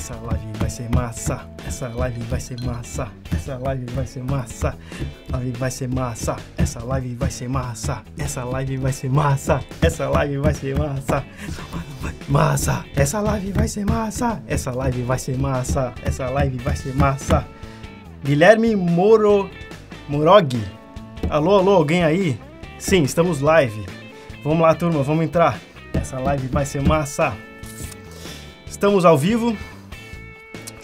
Essa live vai ser massa. Essa live vai ser massa. Essa live vai ser massa. Live vai ser massa. Essa live vai ser massa. Essa live vai ser massa. Essa live vai ser massa. Massa. Essa live vai ser massa. Essa live vai ser massa. Essa live vai ser massa. Guilherme Moro Morog. Alô, alô, alguém aí? Sim, estamos live. Vamos lá, turma, vamos entrar. Essa live vai ser massa. Estamos ao vivo.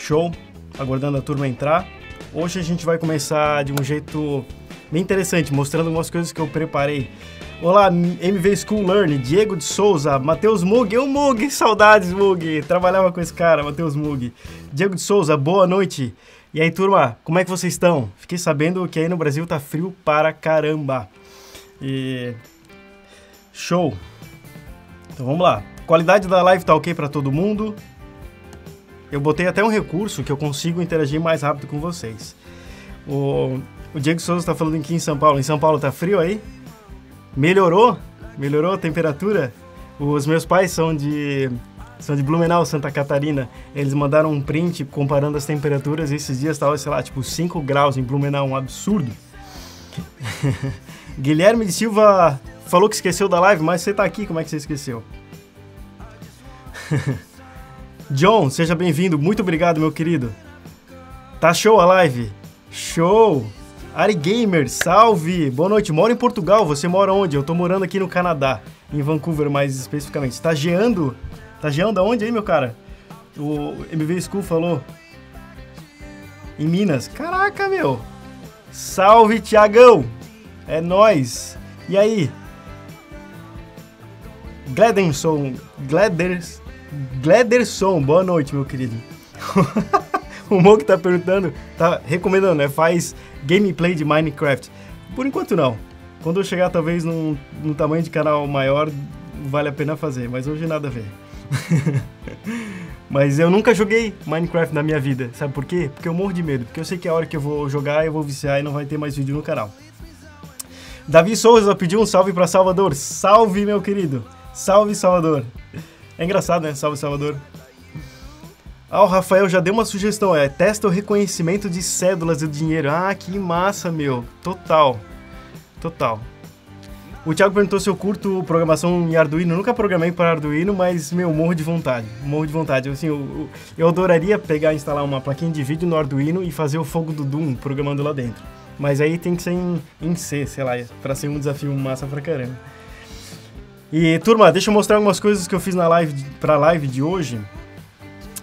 Show. Aguardando a turma entrar. Hoje a gente vai começar de um jeito bem interessante, mostrando algumas coisas que eu preparei. Olá, MV School Learn, Diego de Souza, Matheus Mug, eu Mug, saudades Mug, trabalhava com esse cara, Matheus Mug. Diego de Souza, boa noite. E aí, turma, como é que vocês estão? Fiquei sabendo que aí no Brasil tá frio para caramba. E show. Então vamos lá. Qualidade da live tá ok para todo mundo. Eu botei até um recurso que eu consigo interagir mais rápido com vocês. O, o Diego Souza está falando aqui em São Paulo. Em São Paulo tá frio aí? Melhorou? Melhorou a temperatura? Os meus pais são de são de Blumenau, Santa Catarina. Eles mandaram um print comparando as temperaturas esses dias estava, sei lá, tipo 5 graus em Blumenau, um absurdo. Guilherme de Silva falou que esqueceu da live, mas você tá aqui, como é que você esqueceu? John, seja bem-vindo. Muito obrigado, meu querido. Tá show a live? Show! Ari Gamer, salve! Boa noite. Moro em Portugal. Você mora onde? Eu tô morando aqui no Canadá, em Vancouver mais especificamente. Tá geando? Tá geando aonde aí, meu cara? O MV School falou. Em Minas. Caraca, meu! Salve, Tiagão! É nós. E aí? Gledenson, Gleders, Glederson, boa noite, meu querido. o Mo que tá perguntando, tá recomendando, né? Faz gameplay de Minecraft. Por enquanto não. Quando eu chegar talvez num, num tamanho de canal maior, vale a pena fazer, mas hoje nada a ver. mas eu nunca joguei Minecraft na minha vida, sabe por quê? Porque eu morro de medo, porque eu sei que a hora que eu vou jogar eu vou viciar e não vai ter mais vídeo no canal. Davi Souza pediu um salve para Salvador. Salve, meu querido. Salve, Salvador. É engraçado, né? Salve, Salvador. Ah, o Rafael já deu uma sugestão, é testa o reconhecimento de cédulas do dinheiro. Ah, que massa, meu. Total. Total. O Thiago perguntou se eu curto programação em Arduino. Nunca programei para Arduino, mas, meu, morro de vontade. Morro de vontade. Assim, eu, eu adoraria pegar e instalar uma plaquinha de vídeo no Arduino e fazer o fogo do Doom programando lá dentro. Mas aí tem que ser em, em C, sei lá, para ser um desafio massa pra caramba. E turma, deixa eu mostrar algumas coisas que eu fiz na live para live de hoje.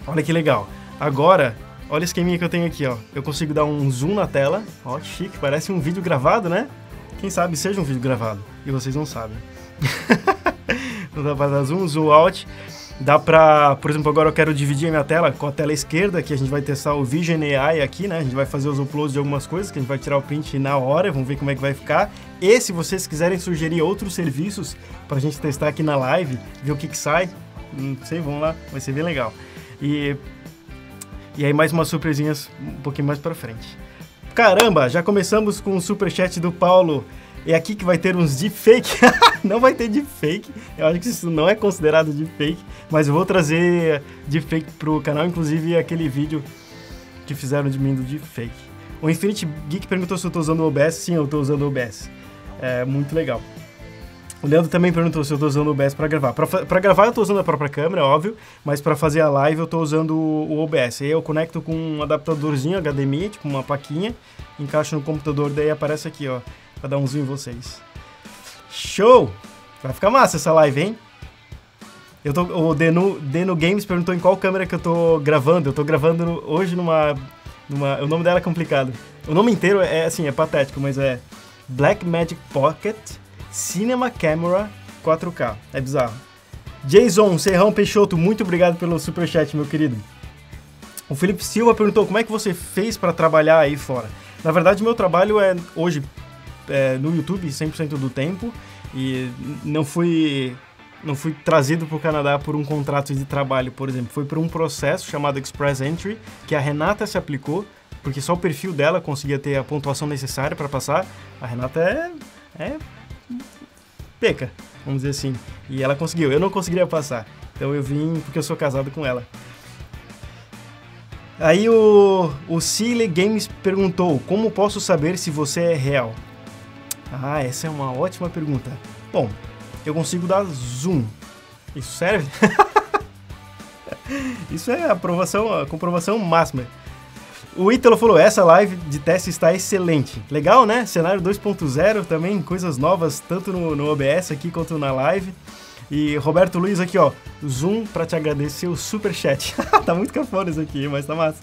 Olha que legal. Agora, olha o esqueminha que eu tenho aqui, ó. Eu consigo dar um zoom na tela. Ó, que chique, parece um vídeo gravado, né? Quem sabe seja um vídeo gravado e vocês não sabem. não dá pra dar zoom, zoom out. Dá pra, por exemplo, agora eu quero dividir a minha tela com a tela esquerda, que a gente vai testar o Vision AI aqui, né? A gente vai fazer os uploads de algumas coisas, que a gente vai tirar o print na hora, vamos ver como é que vai ficar. E se vocês quiserem sugerir outros serviços pra gente testar aqui na live, ver o que que sai, não sei, vamos lá, vai ser bem legal. E, e aí mais umas surpresinhas um pouquinho mais pra frente. Caramba, já começamos com o superchat do Paulo. É aqui que vai ter uns deepfake. não vai ter deepfake. Eu acho que isso não é considerado deepfake. Mas eu vou trazer deepfake pro canal, inclusive aquele vídeo que fizeram de mim do deepfake. O Infinity Geek perguntou se eu tô usando o OBS. Sim, eu tô usando o OBS. É muito legal. O Leandro também perguntou se eu tô usando o OBS para gravar. Para gravar eu tô usando a própria câmera, óbvio, mas para fazer a live eu tô usando o OBS. Aí eu conecto com um adaptadorzinho HDMI, tipo uma plaquinha, encaixo no computador, daí aparece aqui, ó, para dar um zoom em vocês. Show! Vai ficar massa essa live, hein? Eu tô, o Denu, Denu Games perguntou em qual câmera que eu tô gravando. Eu tô gravando hoje numa, numa. O nome dela é complicado. O nome inteiro é assim, é patético, mas é Black Magic Pocket Cinema Camera 4K. É bizarro. Jason Serrão Peixoto, muito obrigado pelo superchat, meu querido. O Felipe Silva perguntou como é que você fez para trabalhar aí fora. Na verdade, meu trabalho é hoje é, no YouTube 100% do tempo e não fui não fui trazido para o Canadá por um contrato de trabalho, por exemplo. Foi por um processo chamado Express Entry que a Renata se aplicou, porque só o perfil dela conseguia ter a pontuação necessária para passar. A Renata é, é peca, vamos dizer assim. E ela conseguiu, eu não conseguiria passar. Então eu vim porque eu sou casado com ela. Aí o, o Silly Games perguntou: Como posso saber se você é real? Ah, essa é uma ótima pergunta. Bom, eu consigo dar zoom. Isso serve? Isso é a aprovação, a comprovação máxima. O Ítalo falou: essa live de teste está excelente. Legal, né? Cenário 2.0 também, coisas novas, tanto no, no OBS aqui quanto na live. E Roberto Luiz aqui, ó, Zoom para te agradecer o super chat. tá muito cafona isso aqui, mas tá massa.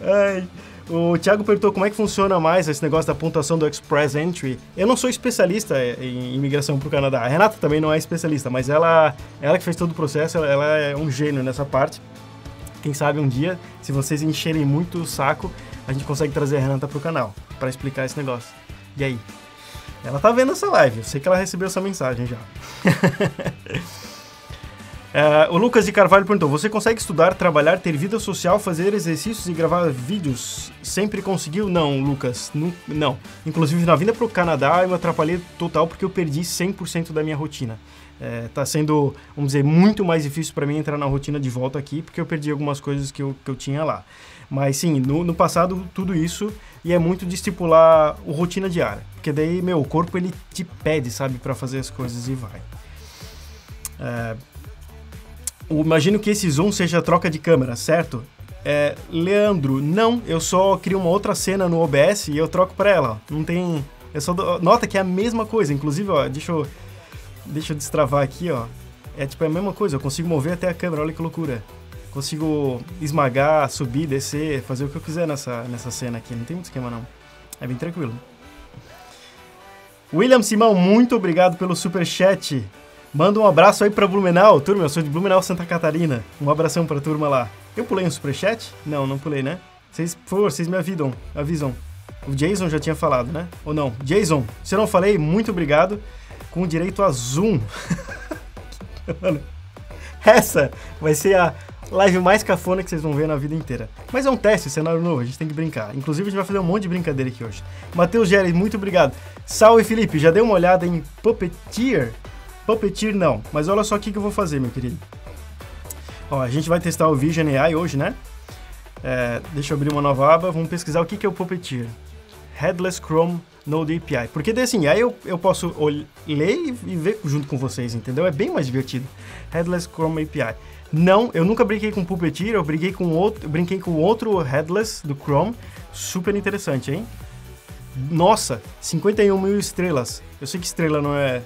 Ai. O Thiago perguntou como é que funciona mais esse negócio da pontuação do Express Entry. Eu não sou especialista em imigração para o Canadá. A Renata também não é especialista, mas ela, ela que fez todo o processo, ela, ela é um gênio nessa parte. Quem sabe um dia, se vocês encherem muito o saco, a gente consegue trazer a Renata para o canal para explicar esse negócio. E aí? Ela tá vendo essa live, eu sei que ela recebeu essa mensagem já. É, o Lucas de Carvalho perguntou: Você consegue estudar, trabalhar, ter vida social, fazer exercícios e gravar vídeos? Sempre conseguiu? Não, Lucas. Não. não. Inclusive, na vinda para o Canadá, eu atrapalhei total porque eu perdi 100% da minha rotina. É, tá sendo, vamos dizer, muito mais difícil para mim entrar na rotina de volta aqui porque eu perdi algumas coisas que eu, que eu tinha lá. Mas sim, no, no passado, tudo isso e é muito de estipular o rotina diária. Porque daí, meu, o corpo ele te pede, sabe, para fazer as coisas e vai. É, imagino que esse zoom seja troca de câmera, certo? É, Leandro, não, eu só crio uma outra cena no OBS e eu troco para ela. Não tem. Eu só do... Nota que é a mesma coisa. Inclusive, ó, deixa eu. Deixa eu destravar aqui, ó. É tipo é a mesma coisa, eu consigo mover até a câmera, olha que loucura. Consigo esmagar, subir, descer, fazer o que eu quiser nessa, nessa cena aqui. Não tem muito esquema, não. É bem tranquilo. William Simão, muito obrigado pelo super chat. Manda um abraço aí pra Blumenau. Turma, eu sou de Blumenau, Santa Catarina. Um abração pra turma lá. Eu pulei um superchat? Não, não pulei, né? Vocês, por favor, vocês me avisam. avisam. O Jason já tinha falado, né? Ou não? Jason, se eu não falei, muito obrigado. Com direito a Zoom. Essa vai ser a live mais cafona que vocês vão ver na vida inteira. Mas é um teste, cenário novo, a gente tem que brincar. Inclusive, a gente vai fazer um monte de brincadeira aqui hoje. Matheus Gery, muito obrigado. Salve, Felipe. Já deu uma olhada em Puppeteer? Puppeteer não, mas olha só o que, que eu vou fazer, meu querido. Ó, a gente vai testar o Vision AI hoje, né? É, deixa eu abrir uma nova aba, vamos pesquisar o que, que é o Puppeteer. Headless Chrome Node API. Porque assim, aí eu, eu posso ler e, e ver junto com vocês, entendeu? É bem mais divertido. Headless Chrome API. Não, eu nunca brinquei com Puppeteer, eu brinquei com outro, brinquei com outro Headless do Chrome. Super interessante, hein? Nossa, 51 mil estrelas. Eu sei que estrela não é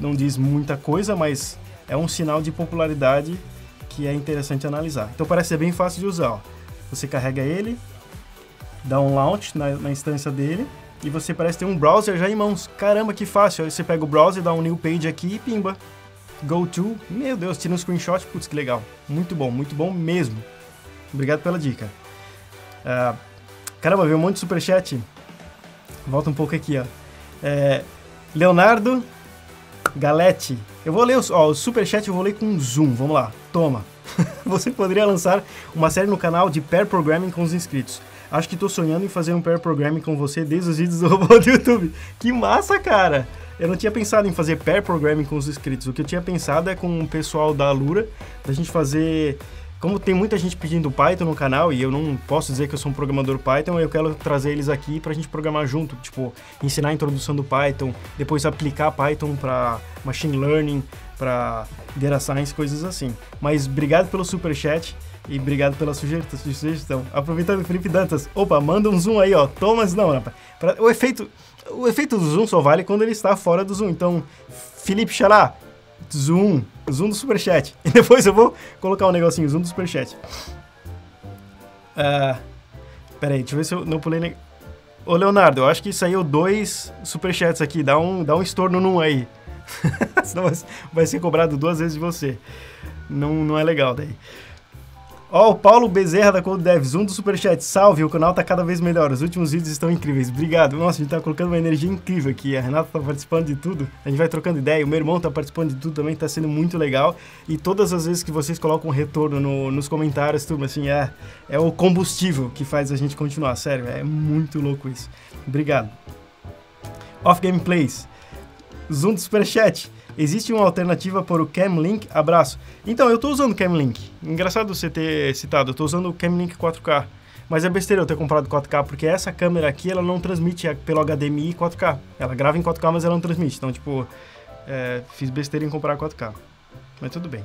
não diz muita coisa, mas é um sinal de popularidade que é interessante analisar. Então parece ser bem fácil de usar. Ó. Você carrega ele, dá um launch na, na, instância dele e você parece ter um browser já em mãos. Caramba, que fácil! Aí você pega o browser, dá um new page aqui e pimba. Go to, meu Deus, tira um screenshot, putz, que legal. Muito bom, muito bom mesmo. Obrigado pela dica. Uh, caramba, veio um monte de superchat. Volta um pouco aqui, ó. É, Leonardo Galete, eu vou ler os, ó, o superchat, eu vou ler com zoom, vamos lá, toma. Você poderia lançar uma série no canal de pair programming com os inscritos. Acho que estou sonhando em fazer um pair programming com você desde os vídeos do robô do YouTube. Que massa, cara! Eu não tinha pensado em fazer pair programming com os inscritos. O que eu tinha pensado é com o pessoal da Alura, da gente fazer como tem muita gente pedindo Python no canal e eu não posso dizer que eu sou um programador Python, eu quero trazer eles aqui para a gente programar junto, tipo, ensinar a introdução do Python, depois aplicar Python para machine learning, para data science, coisas assim. Mas obrigado pelo super chat e obrigado pela sugestão. Aproveitando Felipe Dantas, opa, manda um zoom aí, ó. Thomas, não, rapaz. O efeito, o efeito do zoom só vale quando ele está fora do zoom. Então, Felipe Xará, zoom, zoom do superchat. E depois eu vou colocar um negocinho, zoom do superchat. Uh, pera aí, deixa eu ver se eu não pulei... Ô, Leonardo, eu acho que saiu dois superchats aqui. Dá um, dá um estorno num aí. Senão vai ser cobrado duas vezes de você. Não, não é legal daí. Ó, oh, o Paulo Bezerra da Code Devs, um do Superchat. Salve, o canal tá cada vez melhor. Os últimos vídeos estão incríveis. Obrigado. Nossa, a gente tá colocando uma energia incrível aqui. A Renata tá participando de tudo. A gente vai trocando ideia. O meu irmão tá participando de tudo também, tá sendo muito legal. E todas as vezes que vocês colocam retorno no, nos comentários, turma, assim, é, é o combustível que faz a gente continuar. Sério, é muito louco isso. Obrigado. Off Gameplays. Zoom do Superchat. Existe uma alternativa para o Camlink? Abraço. Então, eu estou usando o Camlink. Engraçado você ter citado, eu estou usando o Camlink 4K. Mas é besteira eu ter comprado 4K, porque essa câmera aqui, ela não transmite pelo HDMI 4K. Ela grava em 4K, mas ela não transmite. Então, tipo, é, fiz besteira em comprar 4K. Mas tudo bem.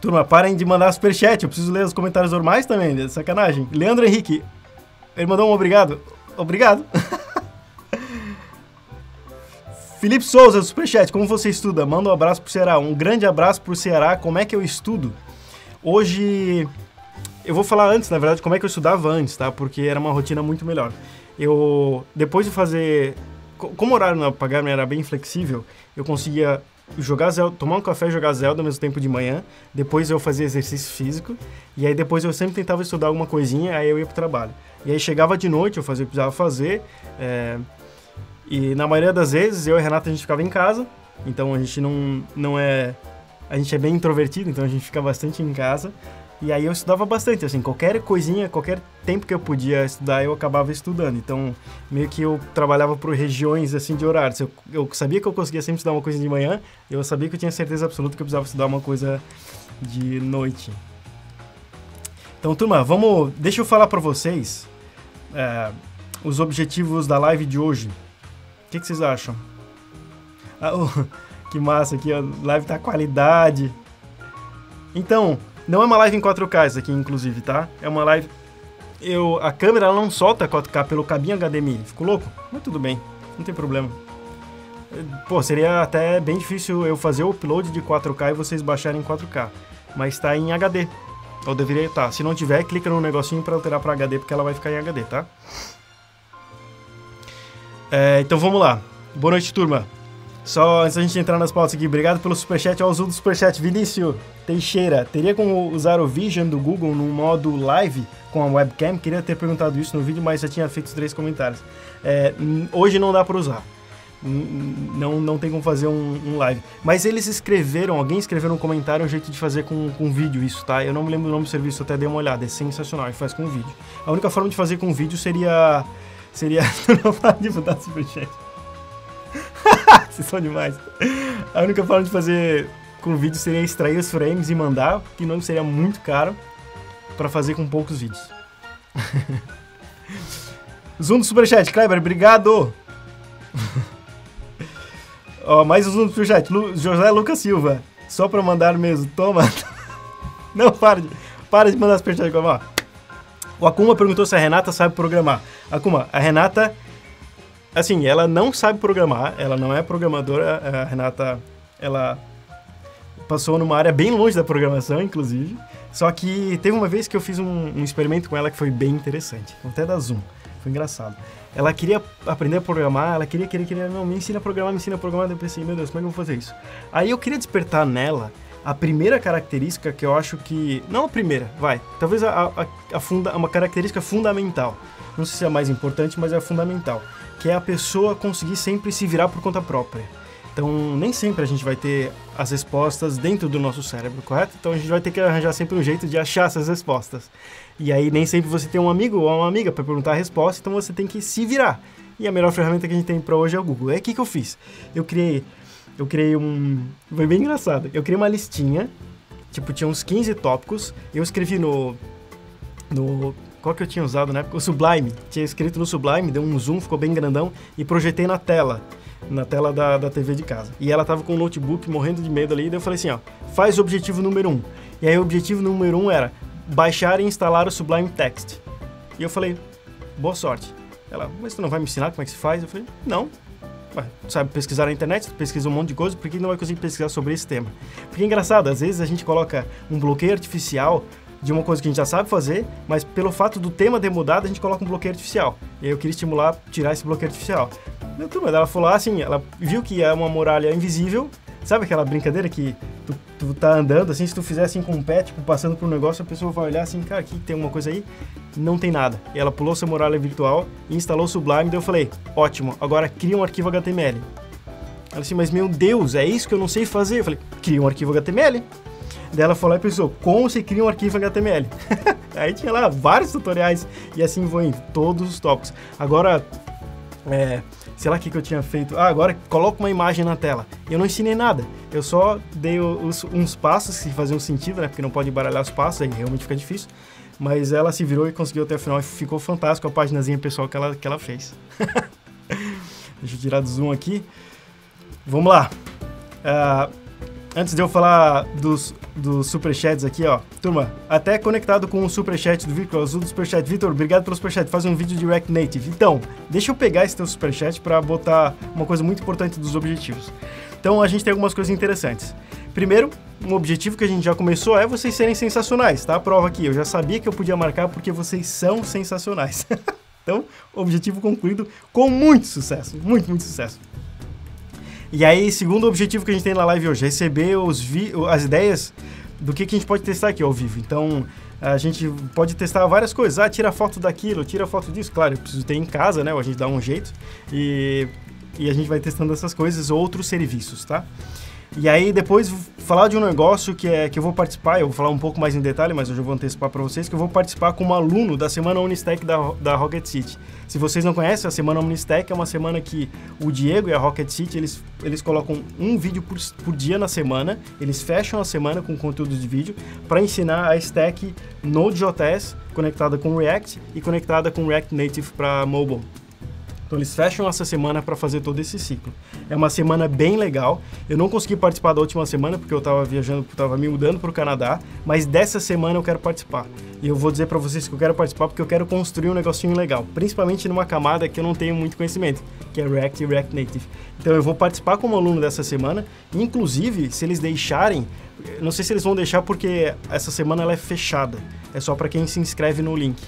Turma, parem de mandar superchat. Eu preciso ler os comentários normais também, de sacanagem. Leandro Henrique, ele mandou um obrigado. Obrigado. Felipe Souza, superchat, como você estuda? Manda um abraço pro Ceará. Um grande abraço pro Ceará. Como é que eu estudo? Hoje eu vou falar antes, na verdade, como é que eu estudava antes, tá? Porque era uma rotina muito melhor. Eu, depois de fazer... Como o horário na Pagarme era bem flexível, eu conseguia jogar Zelda, tomar um café e jogar Zelda ao mesmo tempo de manhã. Depois eu fazia exercício físico. E aí depois eu sempre tentava estudar alguma coisinha, aí eu ia pro trabalho. E aí chegava de noite, eu fazia o que precisava fazer. É, e na maioria das vezes, eu e a Renata, a gente ficava em casa. Então a gente não, não é... A gente é bem introvertido, então a gente fica bastante em casa. E aí eu estudava bastante, assim, qualquer coisinha, qualquer tempo que eu podia estudar, eu acabava estudando. Então, meio que eu trabalhava por regiões, assim, de horários. Eu, eu sabia que eu conseguia sempre estudar uma coisa de manhã, eu sabia que eu tinha certeza absoluta que eu precisava estudar uma coisa de noite. Então, turma, vamos... Deixa eu falar para vocês é, os objetivos da live de hoje. Que, que vocês acham? Ah, oh, que massa aqui, a live tá qualidade. Então, não é uma live em 4K isso aqui, inclusive, tá? É uma live... Eu, a câmera não solta 4K pelo cabinho HDMI. Ficou louco? Mas tudo bem, não tem problema. Pô, seria até bem difícil eu fazer o upload de 4K e vocês baixarem em 4K. Mas tá em HD. Ou deveria estar. Tá. Se não tiver, clica no negocinho para alterar para HD, porque ela vai ficar em HD, tá? É, então vamos lá. Boa noite, turma. Só antes da gente entrar nas pautas aqui, obrigado pelo superchat, ao azul do superchat. Vinícius Teixeira, teria como usar o Vision do Google no modo live com a webcam? Queria ter perguntado isso no vídeo, mas já tinha feito três comentários. É, hoje não dá para usar. Não, não tem como fazer um, um, live. Mas eles escreveram, alguém escreveu no comentário um jeito de fazer com, com vídeo isso, tá? Eu não me lembro o nome do serviço, até dei uma olhada. É sensacional, e faz com vídeo. A única forma de fazer com vídeo seria... Seria... não falar de mudar superchat. Vocês são demais. A única forma de fazer com vídeo seria extrair os frames e mandar, que não seria muito caro para fazer com poucos vídeos. Zoom do Superchat, Kleber, obrigado! Ó, mais um zoom do Superchat, Lu, José Lucas Silva. Só para mandar mesmo, toma. não, para de, para de mandar Superchat, ó. O Akuma perguntou se a Renata sabe programar. Akuma, a Renata assim, ela não sabe programar, ela não é programadora, a Renata, ela passou numa área bem longe da programação, inclusive. Só que teve uma vez que eu fiz um, um experimento com ela que foi bem interessante, até da Zoom, foi engraçado. Ela queria aprender a programar, ela queria, queria, queria, não, me ensina a programar, me ensina a programar, eu pensei, meu Deus, como é que eu vou fazer isso? Aí eu queria despertar nela a primeira característica que eu acho que, não a primeira, vai, talvez a, a, a funda, uma característica fundamental, não sei se é a mais importante, mas é fundamental, que é a pessoa conseguir sempre se virar por conta própria. Então, nem sempre a gente vai ter as respostas dentro do nosso cérebro, correto? Então, a gente vai ter que arranjar sempre um jeito de achar essas respostas. E aí, nem sempre você tem um amigo ou uma amiga para perguntar a resposta, então você tem que se virar. E a melhor ferramenta que a gente tem para hoje é o Google. É o que, que eu fiz? Eu criei, eu criei um... Foi bem engraçado. Eu criei uma listinha, tipo, tinha uns 15 tópicos. Eu escrevi no... no qual que eu tinha usado na época? O Sublime. Tinha escrito no Sublime, deu um zoom, ficou bem grandão e projetei na tela, na tela da, da TV de casa. E ela tava com o notebook morrendo de medo ali, daí eu falei assim, ó, faz o objetivo número um. E aí o objetivo número um era baixar e instalar o Sublime Text. E eu falei, boa sorte. Ela, mas tu não vai me ensinar como é que se faz? Eu falei, não. Sabe pesquisar na internet, pesquisa um monte de coisa, por que não vai conseguir pesquisar sobre esse tema? Porque é engraçado, às vezes a gente coloca um bloqueio artificial de uma coisa que a gente já sabe fazer, mas pelo fato do tema ter mudado, a gente coloca um bloqueio artificial. E aí eu queria estimular tirar esse bloqueio artificial. Meu turma, ela falou assim, ela viu que é uma muralha invisível, sabe aquela brincadeira que tu, tu tá andando, assim, se tu fizer assim com o pé, tipo, passando por um negócio, a pessoa vai olhar assim, cara, aqui tem uma coisa aí, não tem nada. E ela pulou sua muralha virtual instalou o Sublime, daí eu falei, ótimo, agora cria um arquivo HTML. Ela assim, mas meu Deus, é isso que eu não sei fazer? Eu falei, cria um arquivo HTML. Daí ela falou e pensou, como se cria um arquivo HTML? Aí tinha lá vários tutoriais e assim vou em todos os tópicos. Agora, é, sei lá o que, que eu tinha feito. Ah, agora coloca uma imagem na tela. Eu não ensinei nada. Eu só dei os, uns passos que faziam sentido, né? Porque não pode embaralhar os passos, aí realmente fica difícil. Mas ela se virou e conseguiu até o final e ficou fantástico a paginazinha pessoal que ela, que ela fez. Deixa eu tirar do zoom aqui. Vamos lá. Uh, antes de eu falar dos, dos superchats aqui, ó. Turma, até conectado com o superchat do Victor, azul do superchat. Vitor, obrigado pelo superchat. Faz um vídeo de React Native. Então, deixa eu pegar esse teu superchat para botar uma coisa muito importante dos objetivos. Então, a gente tem algumas coisas interessantes. Primeiro, um objetivo que a gente já começou é vocês serem sensacionais, tá? A prova aqui. Eu já sabia que eu podia marcar porque vocês são sensacionais. então, objetivo concluído com muito sucesso. Muito, muito sucesso. E aí, segundo objetivo que a gente tem na live hoje, receber os vi as ideias do que, que a gente pode testar aqui ao vivo. Então, a gente pode testar várias coisas. Ah, tira foto daquilo, tira foto disso. Claro, eu preciso ter em casa, né? Ou a gente dá um jeito. E, e a gente vai testando essas coisas, outros serviços, tá? E aí depois falar de um negócio que é que eu vou participar, eu vou falar um pouco mais em detalhe, mas eu já vou antecipar para vocês que eu vou participar como aluno da semana Unistec da, da Rocket City. Se vocês não conhecem, a semana Unistec é uma semana que o Diego e a Rocket City, eles, eles colocam um vídeo por, por dia na semana, eles fecham a semana com conteúdo de vídeo para ensinar a stack Node.js conectada com React e conectada com React Native para mobile. Então eles fecham essa semana para fazer todo esse ciclo. É uma semana bem legal. Eu não consegui participar da última semana porque eu estava viajando, estava me mudando para o Canadá, mas dessa semana eu quero participar. E eu vou dizer para vocês que eu quero participar porque eu quero construir um negocinho legal, principalmente numa camada que eu não tenho muito conhecimento, que é React e React Native. Então eu vou participar como aluno dessa semana, inclusive se eles deixarem, não sei se eles vão deixar porque essa semana ela é fechada. É só para quem se inscreve no link.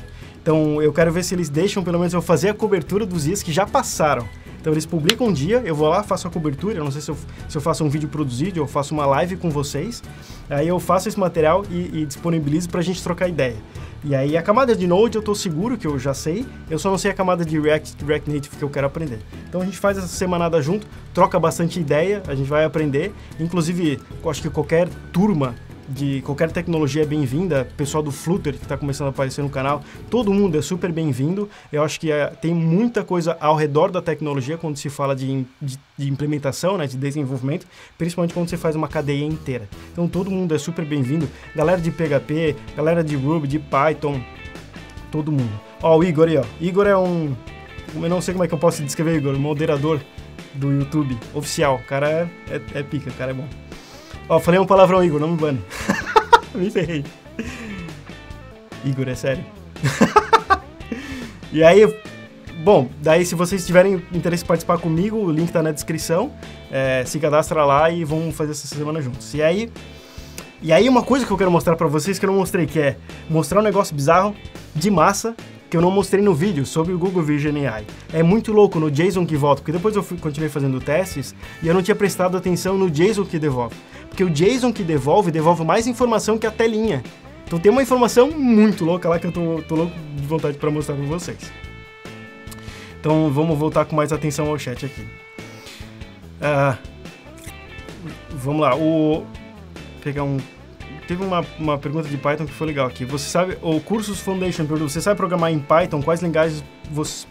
Então eu quero ver se eles deixam pelo menos eu fazer a cobertura dos dias que já passaram. Então eles publicam um dia, eu vou lá, faço a cobertura, não sei se eu, se eu faço um vídeo produzido ou faço uma live com vocês. Aí eu faço esse material e, e disponibilizo para a gente trocar ideia. E aí a camada de Node eu estou seguro que eu já sei, eu só não sei a camada de React, React Native que eu quero aprender. Então a gente faz essa semanada junto, troca bastante ideia, a gente vai aprender. Inclusive, acho que qualquer turma de qualquer tecnologia é bem-vinda. Pessoal do Flutter que está começando a aparecer no canal, todo mundo é super bem-vindo. Eu acho que é, tem muita coisa ao redor da tecnologia quando se fala de, de, de, implementação, né, de desenvolvimento, principalmente quando você faz uma cadeia inteira. Então todo mundo é super bem-vindo. Galera de PHP, galera de Ruby, de Python, todo mundo. Ó, o Igor aí, ó. Igor é um. Eu não sei como é que eu posso descrever, Igor, moderador do YouTube oficial. O cara é, é, é pica, o cara é bom. Ó, falei um palavrão, Igor, não me bane. me ferrei. Igor, é sério. e aí, bom, daí se vocês tiverem interesse em participar comigo, o link tá na descrição. É, se cadastra lá e vamos fazer essa semana juntos. E aí, e aí uma coisa que eu quero mostrar para vocês que eu não mostrei, que é mostrar um negócio bizarro de massa que eu não mostrei no vídeo sobre o Google Vision AI. É muito louco no JSON que volta, porque depois eu fui, continuei fazendo testes e eu não tinha prestado atenção no JSON que devolve. Porque o JSON que devolve, devolve mais informação que a telinha. Então tem uma informação muito louca lá que eu tô, tô louco de vontade para mostrar para vocês. Então vamos voltar com mais atenção ao chat aqui. Uh, vamos lá, o... Pegar um... Teve uma, uma pergunta de Python que foi legal aqui. Você sabe, o Cursos Foundation você sabe programar em Python? Quais linguagens você,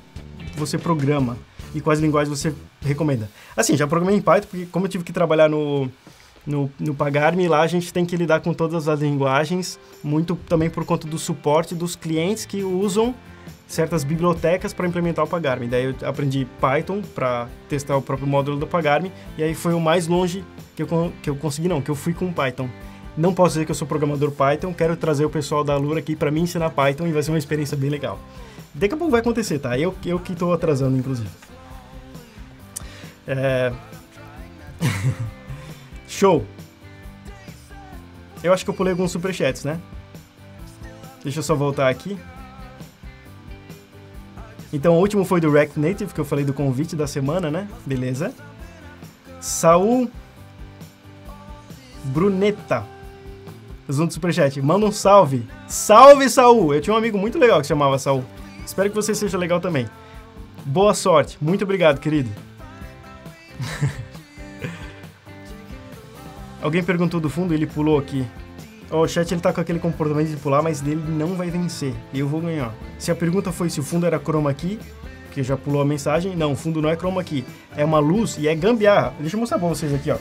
você programa? E quais linguagens você recomenda? Assim, já programei em Python, porque como eu tive que trabalhar no, no, no Pagarme, lá a gente tem que lidar com todas as linguagens, muito também por conta do suporte dos clientes que usam certas bibliotecas para implementar o Pagarme. Daí eu aprendi Python para testar o próprio módulo do Pagarme, e aí foi o mais longe que eu, que eu consegui, não, que eu fui com Python. Não posso dizer que eu sou programador Python, quero trazer o pessoal da Lura aqui para me ensinar Python e vai ser uma experiência bem legal. Daqui a pouco vai acontecer, tá? Eu, eu que estou atrasando, inclusive. É... Show! Eu acho que eu pulei alguns superchats, né? Deixa eu só voltar aqui. Então, o último foi do React Native, que eu falei do convite da semana, né? Beleza. Saul Bruneta. Zoom do Superchat. Manda um salve. Salve, Saul! Eu tinha um amigo muito legal que se chamava Saul. Espero que você seja legal também. Boa sorte. Muito obrigado, querido. Alguém perguntou do fundo, ele pulou aqui. O chat ele tá com aquele comportamento de pular, mas ele não vai vencer. Eu vou ganhar. Se a pergunta foi se o fundo era chroma key, porque já pulou a mensagem. Não, o fundo não é chroma key. É uma luz e é gambiarra. Deixa eu mostrar pra vocês aqui, ó.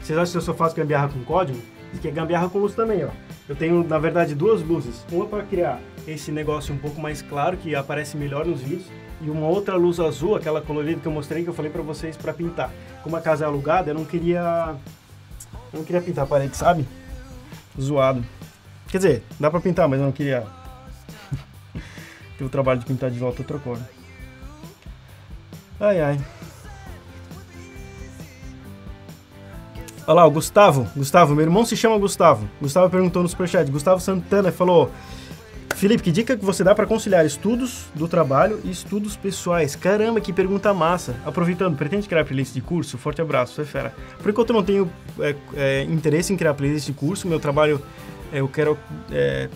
Vocês acham que eu só faço gambiarra com código? Isso aqui é gambiarra com luz também, ó. Eu tenho, na verdade, duas luzes. Uma para criar esse negócio um pouco mais claro, que aparece melhor nos vídeos. E uma outra luz azul, aquela colorida que eu mostrei, que eu falei para vocês para pintar. Como a casa é alugada, eu não queria... Eu não queria pintar a parede, sabe? Zoado. Quer dizer, dá pra pintar, mas eu não queria ter o trabalho de pintar de volta outra cor. Ai, ai. Olha lá, o Gustavo. Gustavo, meu irmão se chama Gustavo. Gustavo perguntou no superchat. Gustavo Santana falou: Felipe, que dica que você dá para conciliar estudos do trabalho e estudos pessoais? Caramba, que pergunta massa. Aproveitando, pretende criar playlist de curso? Forte abraço, você é fera. Por enquanto eu não tenho é, é, interesse em criar playlist de curso. Meu trabalho, é, eu quero é,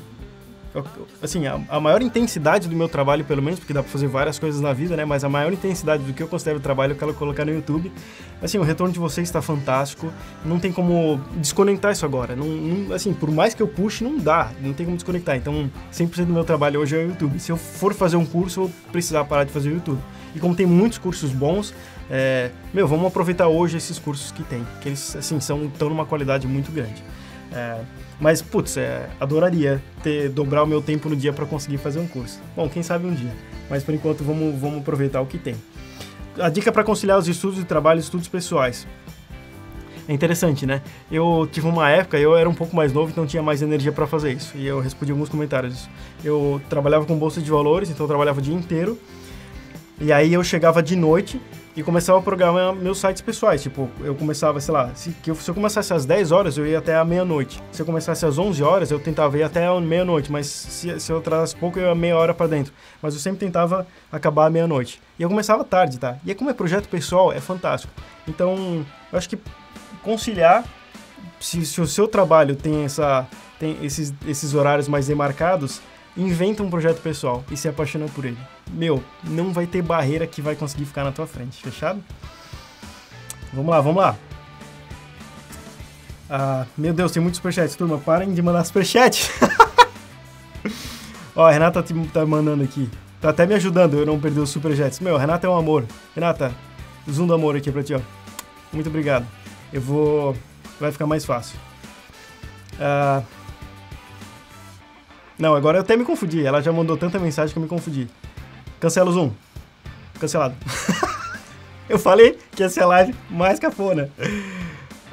assim, a, a, maior intensidade do meu trabalho, pelo menos, porque dá pra fazer várias coisas na vida, né? Mas a maior intensidade do que eu considero trabalho eu quero colocar no YouTube. Assim, o retorno de vocês está fantástico. Não tem como desconectar isso agora. Não, não, assim, por mais que eu puxe, não dá. Não tem como desconectar. Então, 100% do meu trabalho hoje é o YouTube. Se eu for fazer um curso, eu vou precisar parar de fazer o YouTube. E como tem muitos cursos bons, é, meu, vamos aproveitar hoje esses cursos que tem. Que eles, assim, são, estão numa qualidade muito grande. É, mas, putz, é, adoraria ter dobrar o meu tempo no dia para conseguir fazer um curso. Bom, quem sabe um dia. Mas por enquanto vamos, vamos aproveitar o que tem. A dica para conciliar os estudos de trabalho e estudos pessoais. É interessante, né? Eu tive uma época, eu era um pouco mais novo, então tinha mais energia para fazer isso. E eu respondi alguns comentários. Eu trabalhava com bolsa de valores, então eu trabalhava o dia inteiro. E aí eu chegava de noite e começava a programar meus sites pessoais. Tipo, eu começava, sei lá, se, eu, se eu começasse às 10 horas, eu ia até a meia-noite. Se eu começasse às 11 horas, eu tentava ir até a meia-noite, mas se, se eu atrasasse pouco, eu ia meia hora para dentro. Mas eu sempre tentava acabar à meia-noite. E eu começava tarde, tá? E como é projeto pessoal, é fantástico. Então, eu acho que conciliar, se, se o seu trabalho tem, essa, tem esses, esses horários mais demarcados, inventa um projeto pessoal e se apaixona por ele. Meu, não vai ter barreira que vai conseguir ficar na tua frente, fechado? Vamos lá, vamos lá. Ah, meu Deus, tem muitos superchats, turma. Parem de mandar superchat. Ó, a Renata tá mandando aqui. Tá até me ajudando eu não perder os superchats. Meu, Renata é um amor. Renata, zoom do amor aqui pra ti, ó. Muito obrigado. Eu vou... Vai ficar mais fácil. Ah... Não, agora eu até me confundi. Ela já mandou tanta mensagem que eu me confundi. Cancela o Zoom. Cancelado. eu falei que ia ser a live mais cafona.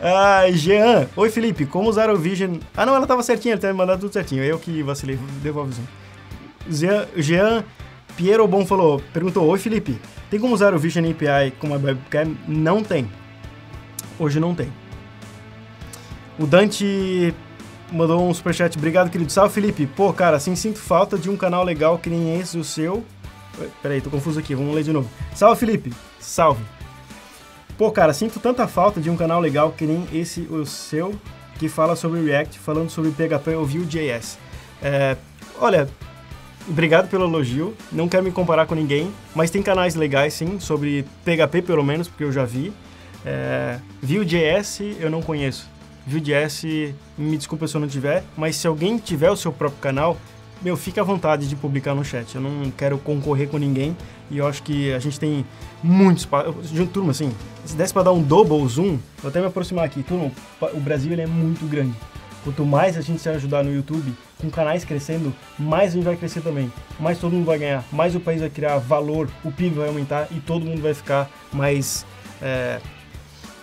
Ah, Jean. Oi, Felipe. Como usar o Vision... Ah, não, ela tava certinha. Ele tinha mandado tudo certinho. Eu que vacilei. Devolve o Zoom. Jean, Jean Piero Bom falou, perguntou, Oi, Felipe. Tem como usar o Vision API com uma webcam? Não tem. Hoje não tem. O Dante mandou um superchat. Obrigado, querido. Salve, Felipe. Pô, cara, assim sinto falta de um canal legal que nem esse, o seu. Peraí, tô confuso aqui. Vamos ler de novo. Salve, Felipe. Salve. Pô, cara, sinto tanta falta de um canal legal que nem esse, o seu, que fala sobre React, falando sobre PHP ou Vue.js. É, olha, obrigado pelo elogio. Não quero me comparar com ninguém, mas tem canais legais, sim, sobre PHP pelo menos, porque eu já vi. É, Vue.js eu não conheço. Vue.js, me desculpa se eu não tiver, mas se alguém tiver o seu próprio canal, meu, fique à vontade de publicar no chat. Eu não quero concorrer com ninguém e eu acho que a gente tem muitos. Turma, assim, se desse para dar um double zoom, vou até me aproximar aqui. Turma, o Brasil ele é muito grande. Quanto mais a gente se ajudar no YouTube, com canais crescendo, mais a gente vai crescer também. Mais todo mundo vai ganhar, mais o país vai criar valor, o PIB vai aumentar e todo mundo vai ficar mais. É,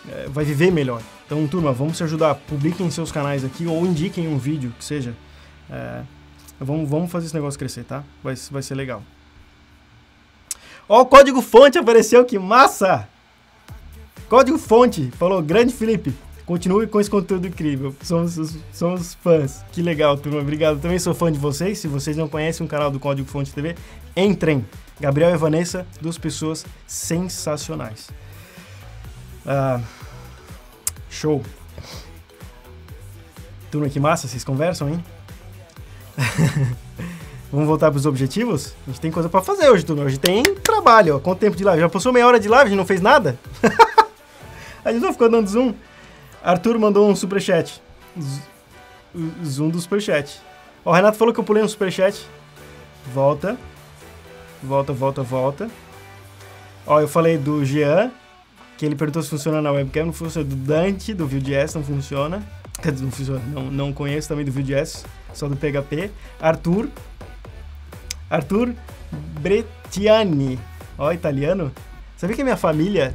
é, vai viver melhor. Então, turma, vamos se ajudar. Publiquem seus canais aqui ou indiquem um vídeo que seja. É, vamos, vamos fazer esse negócio crescer, tá? Vai, vai ser legal. Ó, o código fonte apareceu, que massa! Código fonte, falou, grande Felipe. Continue com esse conteúdo incrível. Somos, somos fãs. Que legal, turma. Obrigado. Também sou fã de vocês. Se vocês não conhecem o canal do Código Fonte TV, entrem. Gabriel e Vanessa, duas pessoas sensacionais. Ah, Show. Turma, que massa, vocês conversam, hein? Vamos voltar para os objetivos? A gente tem coisa para fazer hoje, turma. Hoje tem trabalho, ó. Quanto tempo de live? Já passou meia hora de live, a gente não fez nada? a gente não ficou dando zoom. Arthur mandou um superchat. Zoom do superchat. Ó, o Renato falou que eu pulei um superchat. Volta. Volta, volta, volta. Ó, eu falei do Jean, que ele perguntou se funciona na webcam, não funciona. Do Dante, do Vue.js, não funciona. Não funciona, não, não conheço também do Vue.js, só do PHP. Arthur. Arthur Brettiani. Ó, italiano. Sabia que a minha família,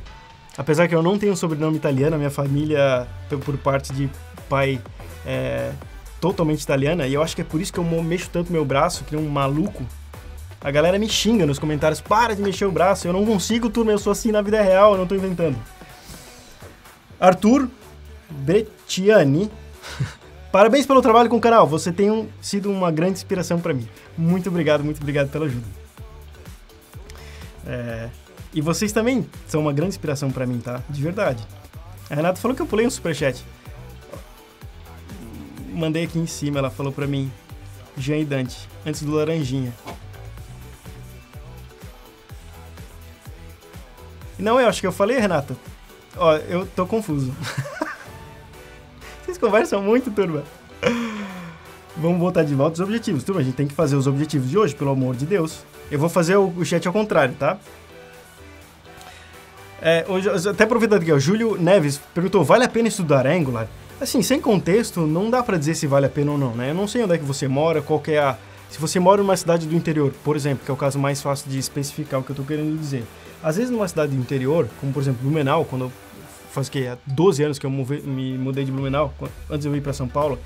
apesar que eu não tenho um sobrenome italiano, a minha família, por parte de pai, é totalmente italiana, e eu acho que é por isso que eu mexo tanto meu braço, que nem um maluco, a galera me xinga nos comentários, para de mexer o braço, eu não consigo, turma, eu sou assim na vida real, eu não tô inventando. Arthur Brettiani, parabéns pelo trabalho com o canal, você tem um, sido uma grande inspiração para mim. Muito obrigado, muito obrigado pela ajuda. É, e vocês também são uma grande inspiração para mim, tá? De verdade. A Renata falou que eu pulei um superchat. Mandei aqui em cima, ela falou pra mim, Jean e Dante, antes do Laranjinha. Não, eu acho que eu falei, Renata. Ó, eu tô confuso. Vocês conversam muito, turma. Vamos voltar de volta os objetivos. Turma, a gente tem que fazer os objetivos de hoje, pelo amor de Deus. Eu vou fazer o, o chat ao contrário, tá? É, hoje, até aproveitando aqui, o Júlio Neves perguntou, vale a pena estudar Angular? Assim, sem contexto, não dá para dizer se vale a pena ou não, né? Eu não sei onde é que você mora, qual é a... Se você mora numa cidade do interior, por exemplo, que é o caso mais fácil de especificar o que eu tô querendo dizer. Às vezes numa cidade do interior, como por exemplo Blumenau, quando eu faz que há 12 anos que eu me mudei de Blumenau, antes eu ir para São Paulo,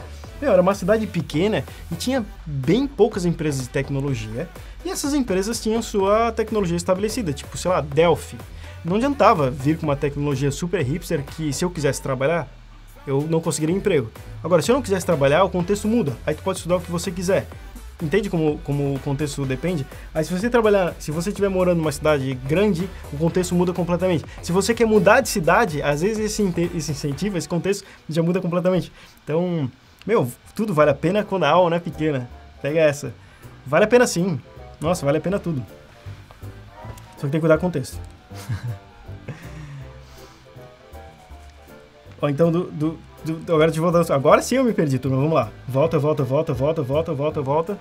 meu, era uma cidade pequena e tinha bem poucas empresas de tecnologia. E essas empresas tinham sua tecnologia estabelecida, tipo, sei lá, Delphi. Não adiantava vir com uma tecnologia super hipster que se eu quisesse trabalhar, eu não conseguiria emprego. Agora, se eu não quisesse trabalhar, o contexto muda. Aí tu pode estudar o que você quiser. Entende como, como o contexto depende? Aí se você trabalhar, se você estiver morando numa cidade grande, o contexto muda completamente. Se você quer mudar de cidade, às vezes esse, esse incentivo, esse contexto já muda completamente. Então, meu, tudo vale a pena quando a aula não é pequena. Pega essa. Vale a pena sim. Nossa, vale a pena tudo. Só que tem que cuidar do contexto. Ó, então, do do, agora. Agora sim eu me perdi, turma. Vamos lá. Volta, volta, volta, volta, volta, volta, volta.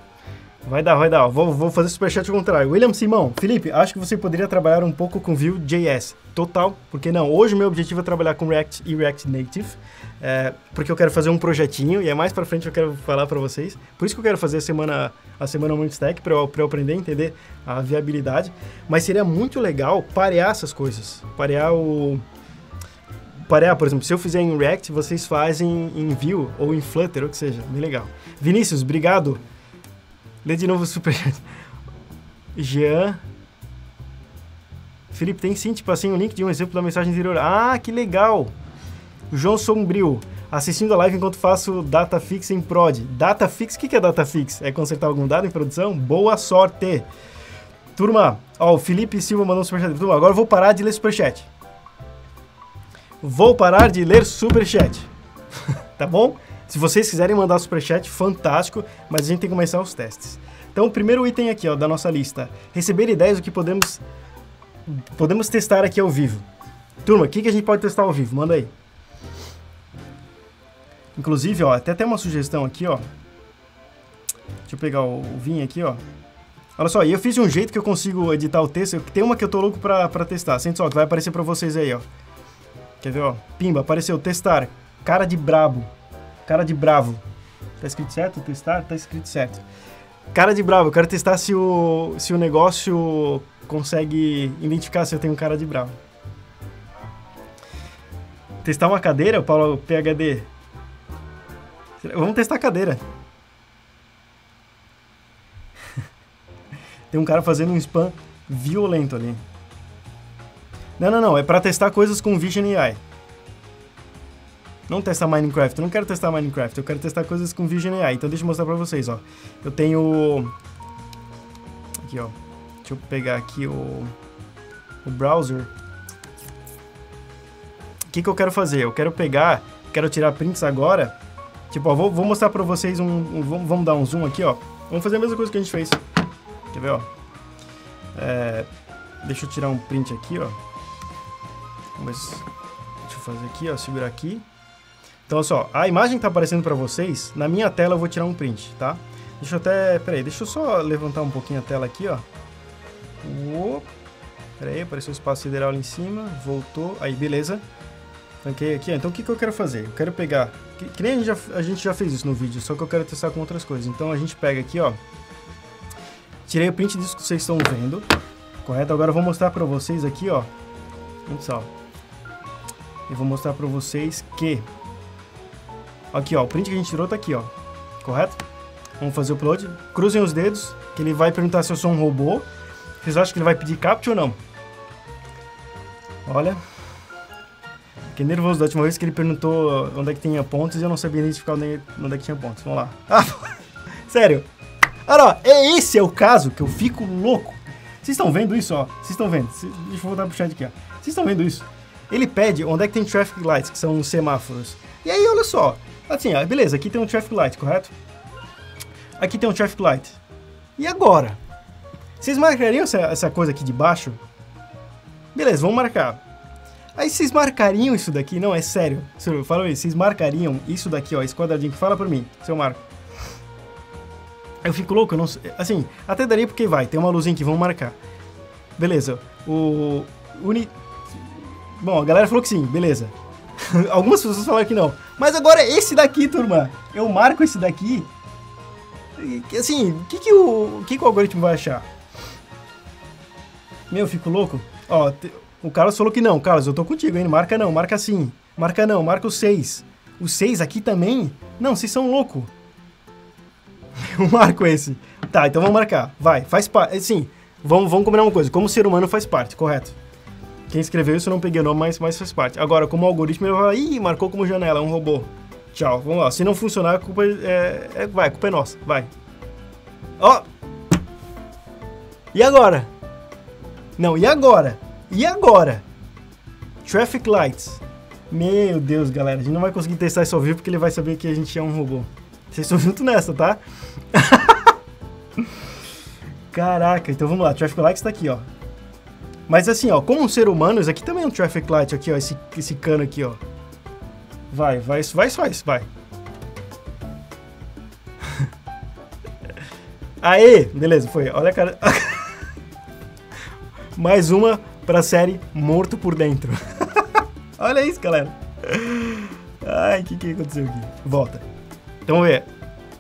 Vai dar, vai dar. Vou, vou fazer superchat ao contrário. William Simão, Felipe, acho que você poderia trabalhar um pouco com Vue.js. Total, porque não? Hoje o meu objetivo é trabalhar com React e React Native, é, porque eu quero fazer um projetinho e é mais para frente eu quero falar para vocês. Por isso que eu quero fazer a semana a semana Multistack para eu, eu aprender entender a viabilidade. Mas seria muito legal parear essas coisas, parear o parear, por exemplo, se eu fizer em React, vocês fazem em Vue ou em Flutter, ou que seja, bem legal. Vinícius, obrigado. Lê de novo o super. Jean. Felipe, tem sim, tipo assim, um link de um exemplo da mensagem anterior. Ah, que legal! João Sombrio, assistindo a live enquanto faço data fix em prod. Data fix, o que, que é data fix? É consertar algum dado em produção? Boa sorte! Turma, ó, o Felipe Silva mandou um superchat. Turma, agora eu vou parar de ler superchat. Vou parar de ler superchat. tá bom? Se vocês quiserem mandar superchat, fantástico, mas a gente tem que começar os testes. Então, o primeiro item aqui, ó, da nossa lista. Receber ideias do que podemos, podemos testar aqui ao vivo. Turma, o que, que a gente pode testar ao vivo? Manda aí. Inclusive, ó, até tem uma sugestão aqui, ó. Deixa eu pegar o, o vinho aqui, ó. Olha só, eu fiz de um jeito que eu consigo editar o texto. Tem uma que eu tô louco pra, pra testar. Sente só, que vai aparecer pra vocês aí, ó. Quer ver, ó? Pimba, apareceu, testar. Cara de brabo. Cara de bravo. Tá escrito certo? Testar? Tá escrito certo. Cara de bravo, eu quero testar se o, se o negócio consegue identificar se eu tenho cara de bravo. Testar uma cadeira, Paulo PHD. Vamos testar a cadeira. Tem um cara fazendo um spam violento ali. Não, não, não. É para testar coisas com Vision AI. Não testar Minecraft. Eu não quero testar Minecraft. Eu quero testar coisas com Vision AI. Então deixa eu mostrar para vocês, ó. Eu tenho... Aqui, ó. Deixa eu pegar aqui o... O browser. O que, que eu quero fazer? Eu quero pegar... Quero tirar prints agora. Tipo, ó. Vou, vou mostrar para vocês um... um vamos, vamos dar um zoom aqui, ó. Vamos fazer a mesma coisa que a gente fez. Quer ver, ó? É, deixa eu tirar um print aqui, ó. Mas, deixa eu fazer aqui, ó, segurar aqui. Então, olha só, a imagem que tá aparecendo para vocês, na minha tela eu vou tirar um print, tá? Deixa eu até, peraí, deixa eu só levantar um pouquinho a tela aqui, ó. Opa. Pera aí, apareceu o espaço sideral ali em cima. Voltou. Aí, beleza. Tanquei aqui. Então, o que, que eu quero fazer? Eu quero pegar... Que, que nem a gente, já, a gente já fez isso no vídeo, só que eu quero testar com outras coisas. Então, a gente pega aqui, ó. Tirei o print disso que vocês estão vendo. Correto? Agora eu vou mostrar pra vocês aqui, ó. Muito só. Eu vou mostrar pra vocês que... Aqui, ó. O print que a gente tirou tá aqui, ó. Correto? Vamos fazer o upload. Cruzem os dedos, que ele vai perguntar se eu sou um robô. Vocês acham que ele vai pedir captcha ou não? Olha. Fiquei nervoso da última vez que ele perguntou onde é que tinha pontos e eu não sabia identificar onde é que tinha pontos. Vamos lá. Ah, sério. Olha, ó, é esse é o caso que eu fico louco. Vocês estão vendo isso, ó? Vocês estão vendo? Deixa eu voltar pro chat aqui, ó. Vocês estão vendo isso? Ele pede onde é que tem traffic lights, que são os semáforos. E aí, olha só. Assim, ó, beleza, aqui tem um traffic light, correto? Aqui tem um traffic light. E agora? Vocês marcariam essa, essa coisa aqui de baixo? Beleza, vamos marcar. Aí vocês marcariam isso daqui? Não, é sério. Fala aí, vocês marcariam isso daqui, ó, esse quadradinho que fala pra mim, se eu marco. Eu fico louco, eu não sei. Assim, até daria porque vai, tem uma luzinha que vão marcar. Beleza. O. Uni... Bom, a galera falou que sim, beleza. Algumas pessoas falaram que não. Mas agora esse daqui, turma. Eu marco esse daqui. Assim, o que, que, o, que, que o algoritmo vai achar? Meu, eu fico louco. Ó, o Carlos falou que não. Carlos, eu tô contigo, hein? Marca não, marca sim. Marca não, marca o 6. O 6 aqui também? Não, vocês são loucos. Eu marco esse. Tá, então vamos marcar. Vai, faz parte. Sim, vamos, vamos combinar uma coisa. Como ser humano faz parte, correto? Quem escreveu isso não peguei o nome, mas, mas faz parte. Agora, como algoritmo, ele vai falar, ih, marcou como janela, é um robô. Tchau, vamos lá. Se não funcionar, a culpa é, é, vai, a culpa é nossa. Vai. Ó. E agora? Não, e agora? E agora? Traffic lights. Meu Deus, galera, a gente não vai conseguir testar isso ao vivo porque ele vai saber que a gente é um robô. Vocês estão junto nessa, tá? Caraca, então vamos lá. Traffic light está aqui, ó. Mas assim, ó, como ser humano, isso aqui também é um traffic light aqui, ó. Esse, esse cano aqui, ó. Vai, vai, vai, vai, vai. Aê! Beleza, foi. Olha a cara. Mais uma pra série Morto por Dentro. Olha isso, galera. Ai, o que, que aconteceu aqui? Volta. Então vamos ver.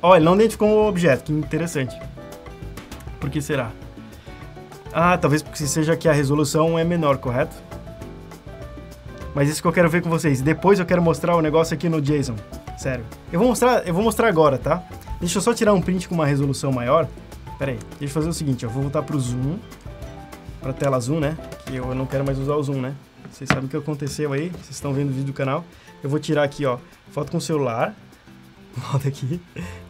Olha, ele não identificou um objeto, que interessante. Por que será? Ah, talvez porque seja que a resolução é menor, correto? Mas isso que eu quero ver com vocês. Depois eu quero mostrar o negócio aqui no JSON. Sério. Eu vou mostrar, eu vou mostrar agora, tá? Deixa eu só tirar um print com uma resolução maior. Pera aí, deixa eu fazer o seguinte, eu vou voltar pro zoom. Pra tela zoom, né? Que eu não quero mais usar o zoom, né? Vocês sabem o que aconteceu aí, vocês estão vendo o vídeo do canal. Eu vou tirar aqui, ó, foto com o celular. Volta aqui.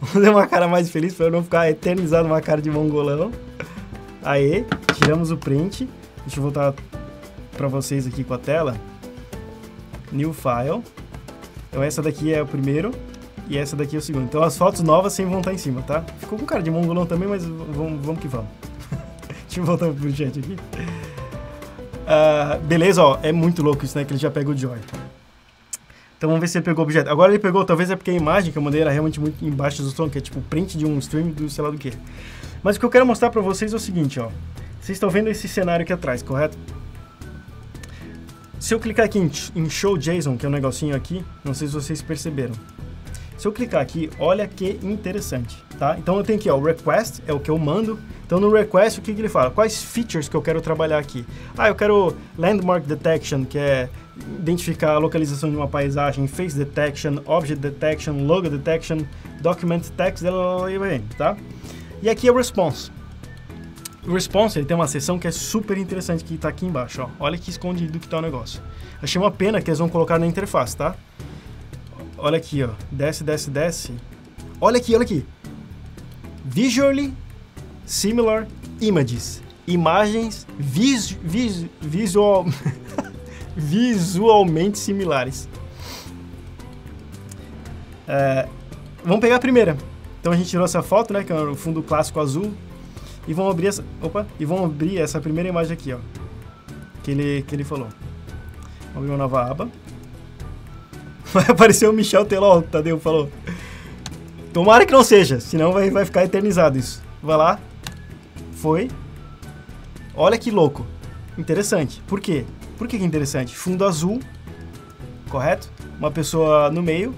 Vamos fazer uma cara mais feliz para eu não ficar eternizado uma cara de mongolão. Aí, tiramos o print. Deixa eu voltar para vocês aqui com a tela. New file. Então essa daqui é o primeiro e essa daqui é o segundo. Então as fotos novas sempre vão estar em cima, tá? Ficou com cara de mongolão também, mas vamos, vamos que vamos. Deixa eu voltar pro chat aqui. Uh, beleza, ó, é muito louco isso, né? Que ele já pega o Joy. Então vamos ver se ele pegou o objeto. Agora ele pegou, talvez é porque a imagem que eu mandei era realmente muito embaixo do som, que é tipo print de um stream do sei lá do que. Mas o que eu quero mostrar para vocês é o seguinte, ó. Vocês estão vendo esse cenário aqui atrás, correto? Se eu clicar aqui em, Show JSON, que é um negocinho aqui, não sei se vocês perceberam. Se eu clicar aqui, olha que interessante, tá? Então eu tenho aqui, ó, o request, é o que eu mando. Então no request, o que, que ele fala? Quais features que eu quero trabalhar aqui? Ah, eu quero landmark detection, que é identificar a localização de uma paisagem, face detection, object detection, logo detection, document text, tá? E aqui é o response. O response ele tem uma seção que é super interessante que está aqui embaixo, ó. Olha que escondido que está o negócio. Achei uma pena que eles vão colocar na interface, tá? Olha aqui, ó. Desce, desce, desce. Olha aqui, olha aqui. Visually similar images. Imagens vis, vis, visual visualmente similares. É, vamos pegar a primeira. Então a gente tirou essa foto, né, que é o fundo clássico azul, e vamos abrir essa, opa, e vamos abrir essa primeira imagem aqui, ó, que ele que ele falou. Vamos abrir uma nova aba. Vai aparecer o Michel Teló, o Tadeu falou. Tomara que não seja, senão vai, vai ficar eternizado isso. Vai lá. Foi. Olha que louco. Interessante. Por quê? Por que, que é interessante? Fundo azul, correto? Uma pessoa no meio,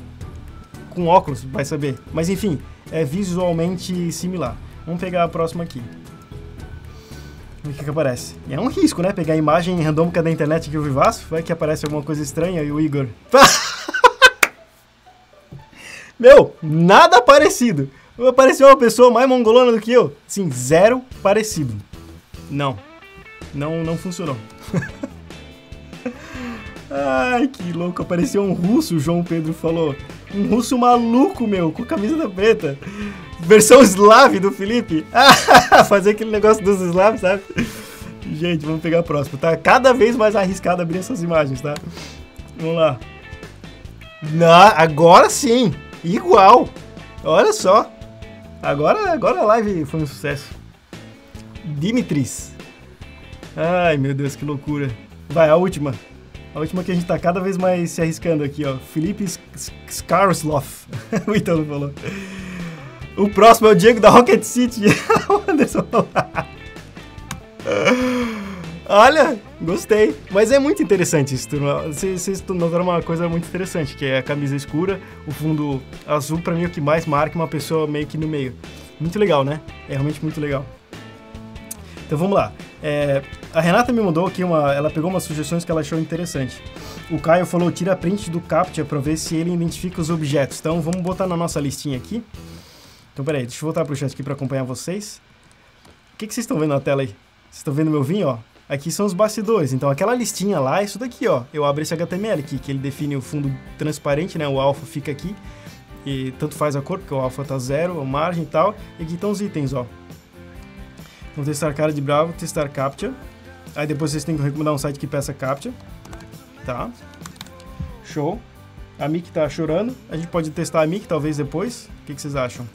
com óculos, vai saber. Mas enfim, é visualmente similar. Vamos pegar a próxima aqui. O que, que aparece? E é um risco, né? Pegar a imagem randômica da internet que o Vivaço, vai que aparece alguma coisa estranha e o Igor. Meu, nada parecido. Apareceu uma pessoa mais mongolona do que eu. Sim, zero parecido. Não. Não, não funcionou. Ai, que louco. Apareceu um russo, o João Pedro falou. Um russo maluco, meu, com camisa preta. Versão slave do Felipe. Fazer aquele negócio dos slavos, sabe? Gente, vamos pegar a próxima, tá? Cada vez mais arriscado abrir essas imagens, tá? Vamos lá. Na, agora sim! Igual! Olha só! Agora, agora a live foi um sucesso. Dimitris. Ai, meu Deus, que loucura. Vai, a última. A última que a gente tá cada vez mais se arriscando aqui, ó. Felipe Skarsloff. o Italo falou. O próximo é o Diego da Rocket City. o Anderson falou. Olha, gostei. Mas é muito interessante isso, turma. Vocês notaram uma coisa muito interessante, que é a camisa escura, o fundo azul, pra mim é o que mais marca uma pessoa meio que no meio. Muito legal, né? É realmente muito legal. Então vamos lá. É, a Renata me mandou aqui uma. Ela pegou umas sugestões que ela achou interessante. O Caio falou: tira print do CAPTCHA para ver se ele identifica os objetos. Então vamos botar na nossa listinha aqui. Então peraí, deixa eu voltar pro chat aqui para acompanhar vocês. O que, que vocês estão vendo na tela aí? Vocês estão vendo meu vinho, ó? Aqui são os bastidores. Então aquela listinha lá é isso daqui, ó. Eu abro esse HTML aqui, que ele define o fundo transparente, né? O alfa fica aqui. E tanto faz a cor, porque o alfa tá zero, a margem e tal. E aqui estão os itens, ó. Vamos testar cara de bravo, testar captcha. Aí depois vocês têm que recomendar um site que peça captcha. Tá. Show. A Mick tá chorando. A gente pode testar a Mick talvez depois. O que, que vocês acham?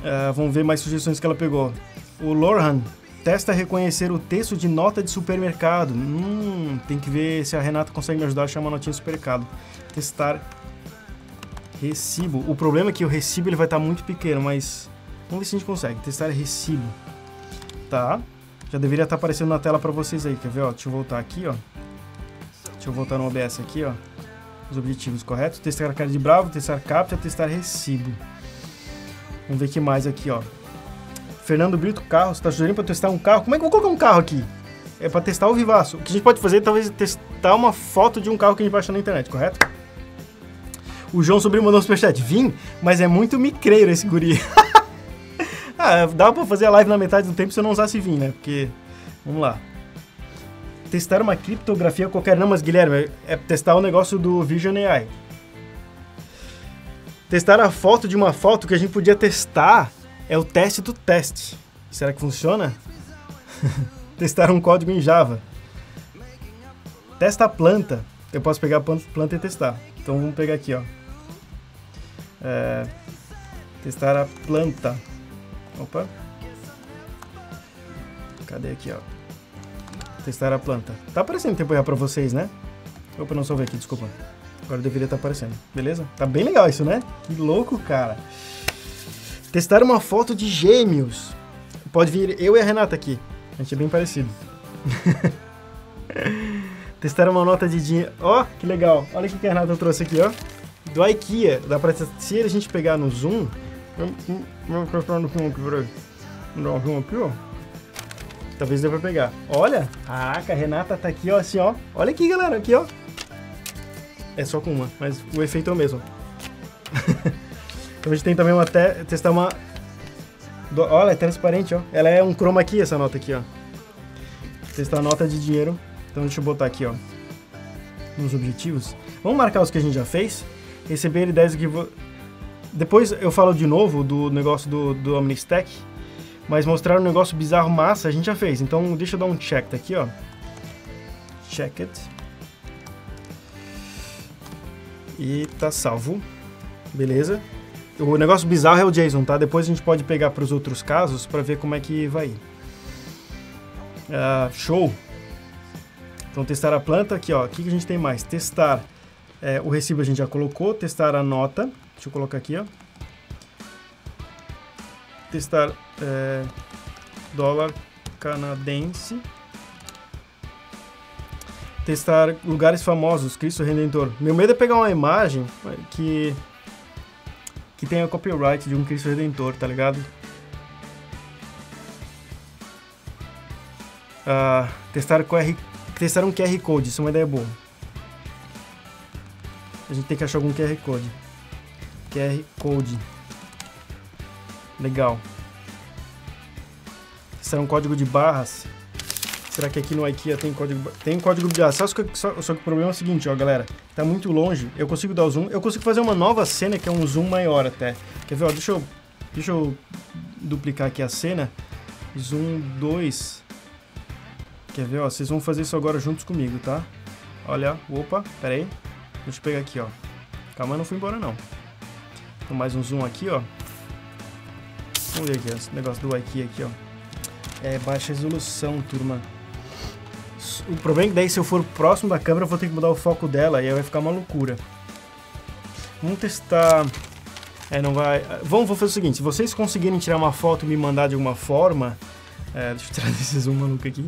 Uh, vamos ver mais sugestões que ela pegou. O Lorhan testa reconhecer o texto de nota de supermercado. Hum, tem que ver se a Renata consegue me ajudar a achar uma notinha de supermercado. Testar recibo. O problema é que o recibo ele vai estar muito pequeno, mas Vamos ver se a gente consegue. Testar recibo. Tá. Já deveria estar aparecendo na tela para vocês aí. Quer ver? Ó, deixa eu voltar aqui, ó. Deixa eu voltar no OBS aqui, ó. Os objetivos corretos. Testar cara de bravo, testar captcha, testar recibo. Vamos ver que mais aqui, ó. Fernando Brito Carros, está sugerindo para testar um carro. Como é que eu vou colocar um carro aqui? É para testar o Vivaço. O que a gente pode fazer é talvez testar uma foto de um carro que a gente achar na internet, correto? O João Sobrinho mandou um superchat. Vim, mas é muito micreiro esse guri. Ah, dava pra fazer a live na metade do tempo se eu não usasse VIN, né? Porque, vamos lá. Testar uma criptografia qualquer. Não, mas Guilherme, é testar o negócio do Vision AI. Testar a foto de uma foto que a gente podia testar é o teste do teste. Será que funciona? testar um código em Java. Testa a planta. Eu posso pegar a planta e testar. Então vamos pegar aqui, ó. É, testar a planta. Opa. Cadê aqui, ó? Testar a planta. Tá aparecendo em tempo real pra vocês, né? Opa, não salvei aqui, desculpa. Agora deveria estar tá aparecendo. Beleza? Tá bem legal isso, né? Que louco, cara. Testar uma foto de gêmeos. Pode vir eu e a Renata aqui. A gente é bem parecido. Testar uma nota de dinheiro. Ó, que legal. Olha o que a Renata trouxe aqui, ó. Do IKEA. Dá pra... Se a gente pegar no zoom, Vamos testar no filme aqui, peraí. Dá um filme aqui, ó. Talvez dê pra pegar. Olha! Caraca, a Renata tá aqui, ó, assim, ó. Olha aqui, galera, aqui, ó. É só com uma, mas o efeito é o mesmo. então a gente tem também uma te testar uma... Olha, é transparente, ó. Ela é um chroma key, essa nota aqui, ó. Testar a nota de dinheiro. Então deixa eu botar aqui, ó. Nos objetivos. Vamos marcar os que a gente já fez. Receber ideias que... Depois eu falo de novo do negócio do, do Omnistack, mas mostrar um negócio bizarro massa a gente já fez. Então deixa eu dar um check aqui, ó. Check it. E tá salvo. Beleza. O negócio bizarro é o JSON, tá? Depois a gente pode pegar para os outros casos para ver como é que vai. Uh, show! Então testar a planta aqui, ó. O que, que a gente tem mais? Testar é, o recibo a gente já colocou, testar a nota. Deixa eu colocar aqui, ó. Testar é, dólar canadense. Testar lugares famosos, Cristo Redentor. Meu medo é pegar uma imagem que que tenha copyright de um Cristo Redentor, tá ligado? Uh, testar, QR, testar um QR Code, isso é uma ideia boa. A gente tem que achar algum QR Code. QR Code. Legal. Testar um código de barras. Será que aqui no IKEA tem código Tem código de barras. Só, só, só que o problema é o seguinte, ó, galera. Tá muito longe. Eu consigo dar o zoom. Eu consigo fazer uma nova cena que é um zoom maior até. Quer ver, ó? Deixa eu, deixa eu duplicar aqui a cena. Zoom 2. Quer ver, ó? Vocês vão fazer isso agora juntos comigo, tá? Olha, opa, pera aí. Deixa eu pegar aqui, ó. Calma, não fui embora, não. Então, mais um zoom aqui, ó. Vamos ver aqui, esse negócio do IKEA aqui, ó. É baixa resolução, turma. O problema é que daí, se eu for próximo da câmera, eu vou ter que mudar o foco dela e aí vai ficar uma loucura. Vamos testar... É, não vai... Vamos, vou fazer o seguinte, se vocês conseguirem tirar uma foto e me mandar de alguma forma... É, deixa eu tirar esse zoom maluco aqui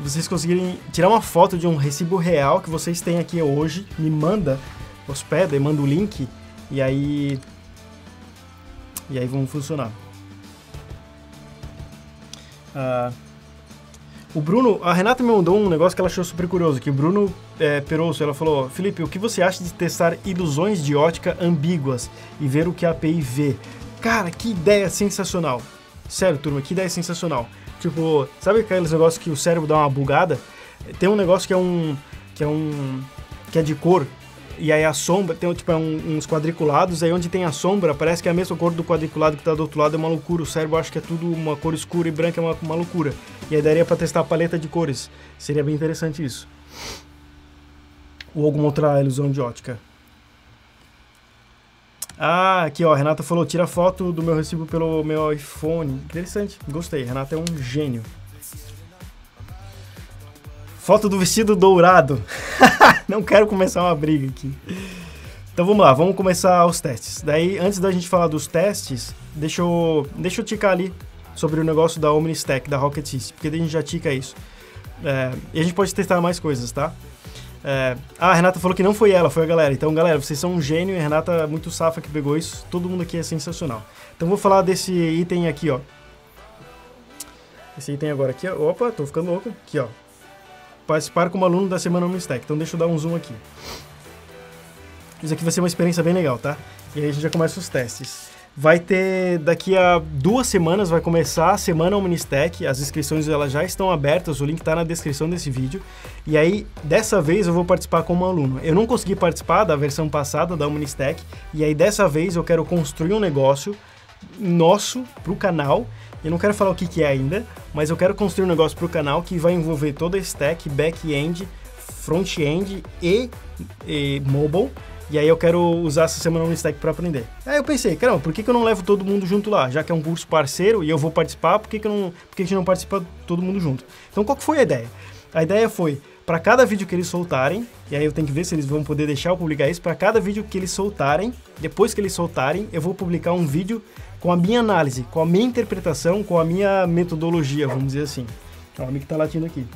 se vocês conseguirem tirar uma foto de um recibo real que vocês têm aqui hoje, me manda, hospeda e manda o link, e aí. E aí vão funcionar. Ah, o Bruno, a Renata me mandou um negócio que ela achou super curioso, que o Bruno é, ela falou, Felipe, o que você acha de testar ilusões de ótica ambíguas e ver o que a API vê? Cara, que ideia sensacional. Sério, turma, que ideia sensacional. Tipo, sabe aqueles negócios que o cérebro dá uma bugada? Tem um negócio que é um. que é um. que é de cor. E aí a sombra, tem tipo, é uns quadriculados, aí onde tem a sombra, parece que é a mesma cor do quadriculado que está do outro lado, é uma loucura. O cérebro acha que é tudo uma cor escura e branca, é uma, uma loucura. E aí daria para testar a paleta de cores. Seria bem interessante isso. Ou alguma outra ilusão de ótica. Ah, aqui ó, Renata falou, tira foto do meu recibo pelo meu iPhone. Interessante, gostei. Renata é um gênio. Foto do vestido dourado. Não quero começar uma briga aqui. Então vamos lá, vamos começar os testes. Daí, antes da gente falar dos testes, deixa eu, deixa eu ticar ali sobre o negócio da OmniStack, da Rocket System, porque a gente já tica isso. É, e a gente pode testar mais coisas, tá? É, ah, a Renata falou que não foi ela, foi a galera. Então, galera, vocês são um gênio e a Renata é muito safa que pegou isso. Todo mundo aqui é sensacional. Então, vou falar desse item aqui, ó. Esse item agora aqui, ó. Opa, tô ficando louco. Aqui, ó. Participar como aluno da semana Omnistack. Então, deixa eu dar um zoom aqui. Isso aqui vai ser uma experiência bem legal, tá? E aí a gente já começa os testes. Vai ter, daqui a duas semanas, vai começar a Semana Omnistack. As inscrições elas já estão abertas, o link está na descrição desse vídeo. E aí, dessa vez eu vou participar como aluno. Eu não consegui participar da versão passada da Omnistack, e aí dessa vez eu quero construir um negócio nosso para o canal. Eu não quero falar o que, que é ainda, mas eu quero construir um negócio para o canal que vai envolver toda a stack, back-end, front-end e, e mobile e aí eu quero usar essa semana no Stack para aprender. Aí eu pensei, caramba, por que, que eu não levo todo mundo junto lá? Já que é um curso parceiro e eu vou participar, por que, que, eu não, por que, que a gente não participa todo mundo junto? Então qual que foi a ideia? A ideia foi, para cada vídeo que eles soltarem, e aí eu tenho que ver se eles vão poder deixar eu publicar isso, para cada vídeo que eles soltarem, depois que eles soltarem, eu vou publicar um vídeo com a minha análise, com a minha interpretação, com a minha metodologia, vamos dizer assim. Ó, o que tá latindo aqui.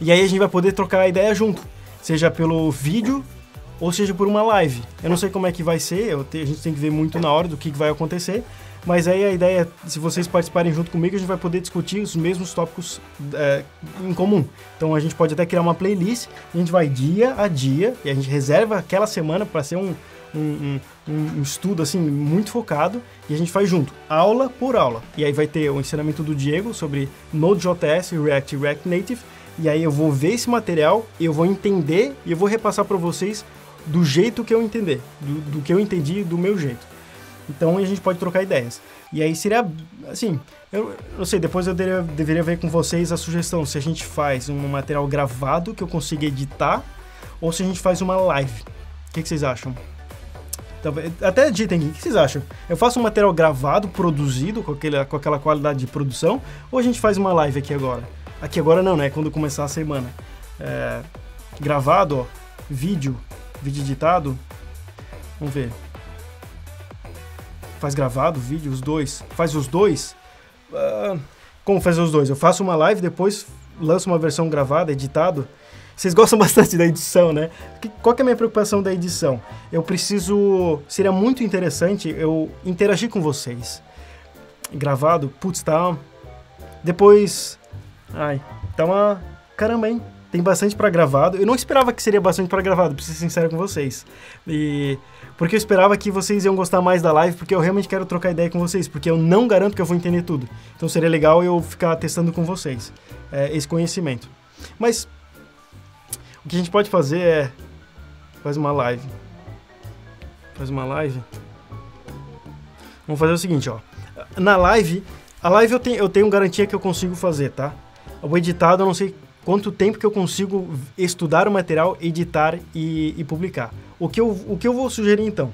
E aí a gente vai poder trocar a ideia junto, seja pelo vídeo ou seja por uma live. Eu não sei como é que vai ser, te, a gente tem que ver muito na hora do que, que vai acontecer, mas aí a ideia é, se vocês participarem junto comigo, a gente vai poder discutir os mesmos tópicos é, em comum. Então a gente pode até criar uma playlist, a gente vai dia a dia, e a gente reserva aquela semana para ser um, um, um, um, estudo assim muito focado e a gente faz junto, aula por aula. E aí vai ter o ensinamento do Diego sobre Node.js, React e React Native. E aí eu vou ver esse material, eu vou entender e eu vou repassar para vocês do jeito que eu entender, do, do que eu entendi do meu jeito. Então a gente pode trocar ideias. E aí seria, assim, eu não sei, depois eu deveria, deveria ver com vocês a sugestão se a gente faz um material gravado que eu consiga editar ou se a gente faz uma live. O que, que vocês acham? Até editem aqui, o que vocês acham? Eu faço um material gravado, produzido, com, aquele, com aquela qualidade de produção, ou a gente faz uma live aqui agora? Aqui agora não, né? Quando começar a semana. É, gravado, ó, vídeo, vídeo editado. Vamos ver. Faz gravado, vídeo, os dois. Faz os dois. uh, como fazer os dois. Eu faço uma live, depois lanço uma versão gravada, editado. Vocês gostam bastante da edição, né? Qual é a minha preocupação da edição? Eu preciso... Seria muito interessante eu interagir com vocês. Gravado, putz, tá... Depois... Ai, tá uma... Caramba, hein? Tem bastante para gravado. Eu não esperava que seria bastante para gravado, pra ser sincero com vocês. E porque eu esperava que vocês iam gostar mais da live, porque eu realmente quero trocar ideia com vocês, porque eu não garanto que eu vou entender tudo. Então seria legal eu ficar testando com vocês é, esse conhecimento. Mas o que a gente pode fazer é faz uma live. Faz uma live. Vamos fazer o seguinte, ó. Na live, a live eu tenho, eu tenho garantia que eu consigo fazer, tá? O editado eu não sei quanto tempo que eu consigo estudar o material, editar e, e publicar. O que, eu, o que eu vou sugerir então?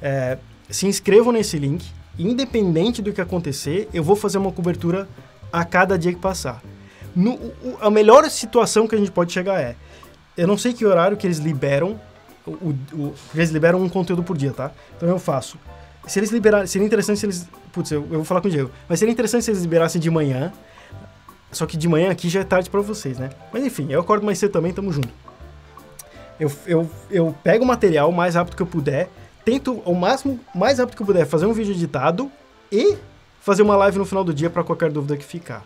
É, se inscrevam nesse link, independente do que acontecer, eu vou fazer uma cobertura a cada dia que passar. No, a melhor situação que a gente pode chegar é, eu não sei que horário que eles liberam, o, o, eles liberam um conteúdo por dia, tá? Então eu faço. Se eles liberarem, seria interessante se eles, putz, eu, eu vou falar com o Diego, mas seria interessante se eles liberassem de manhã, só que de manhã aqui já é tarde para vocês, né? Mas enfim, eu acordo mais cedo também, tamo junto. Eu, eu, eu pego o material o mais rápido que eu puder, tento ao máximo, mais rápido que eu puder, fazer um vídeo editado e fazer uma live no final do dia para qualquer dúvida que ficar.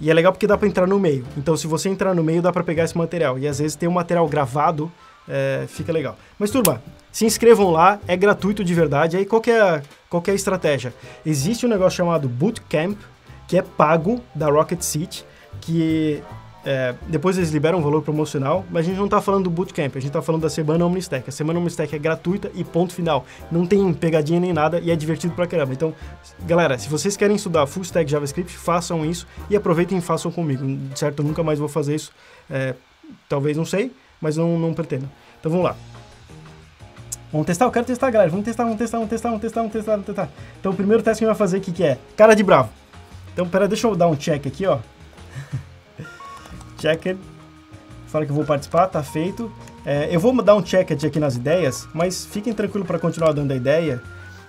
E é legal porque dá para entrar no meio. Então, se você entrar no meio, dá para pegar esse material. E às vezes tem um material gravado, é, fica legal. Mas turma, se inscrevam lá, é gratuito de verdade. Aí qual é, qual é a estratégia? Existe um negócio chamado Bootcamp, que é pago da Rocket City, que é, depois eles liberam um valor promocional, mas a gente não está falando do Bootcamp, a gente está falando da Semana Omnistack. A Semana Omnistack é gratuita e ponto final. Não tem pegadinha nem nada e é divertido pra caramba. Então, galera, se vocês querem estudar Full Stack JavaScript, façam isso e aproveitem e façam comigo. Certo, eu nunca mais vou fazer isso. É, talvez, não sei, mas não, não pretendo. Então vamos lá. Vamos testar? Eu quero testar, galera. Vamos testar, vamos testar, vamos testar, vamos testar, vamos testar, vamos testar. Então o primeiro teste que a gente vai fazer aqui que é cara de bravo. Então, pera, deixa eu dar um check aqui, ó. checker. Fala que eu vou participar, tá feito. É, eu vou dar um check aqui nas ideias, mas fiquem tranquilos para continuar dando a ideia.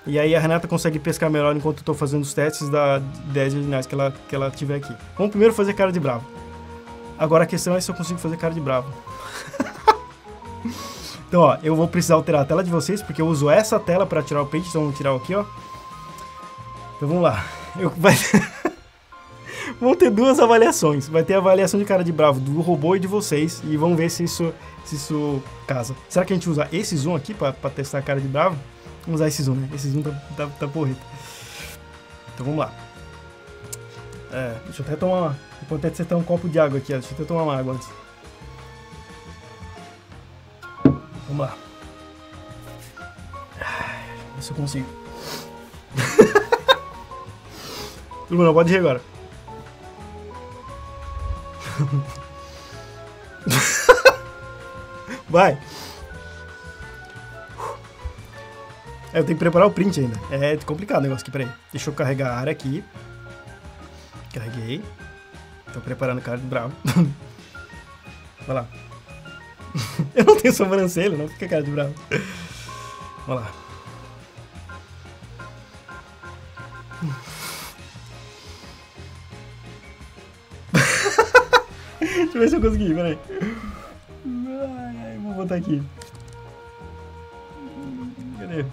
E aí a Renata consegue pescar melhor enquanto eu tô fazendo os testes da ideias originais que ela, que ela tiver aqui. Vamos primeiro fazer cara de bravo. Agora a questão é se eu consigo fazer cara de bravo. então, ó, eu vou precisar alterar a tela de vocês, porque eu uso essa tela para tirar o page, então vamos tirar aqui, ó. Então vamos lá. Eu. vão ter duas avaliações. Vai ter a avaliação de cara de bravo do robô e de vocês. E vamos ver se isso, se isso casa. Será que a gente usa esse zoom aqui para testar a cara de bravo? Vamos usar esse zoom, né? Esse zoom tá, tá, tá. Então vamos lá. É, deixa eu até tomar uma... Importante você ter um copo de água aqui, ó. Deixa eu até tomar uma água antes. Vamos lá. Ver se eu consigo. Turma, não pode ir agora. Vai. É, eu tenho que preparar o print ainda. É complicado o negócio aqui, peraí. Deixa eu carregar a área aqui. Carreguei. Tô preparando o cara de bravo. Vai lá. eu não tenho sobrancelha, não fica cara de bravo. Vamos lá. Deixa eu ver se eu consegui, peraí. Ai, vou botar aqui. Cadê?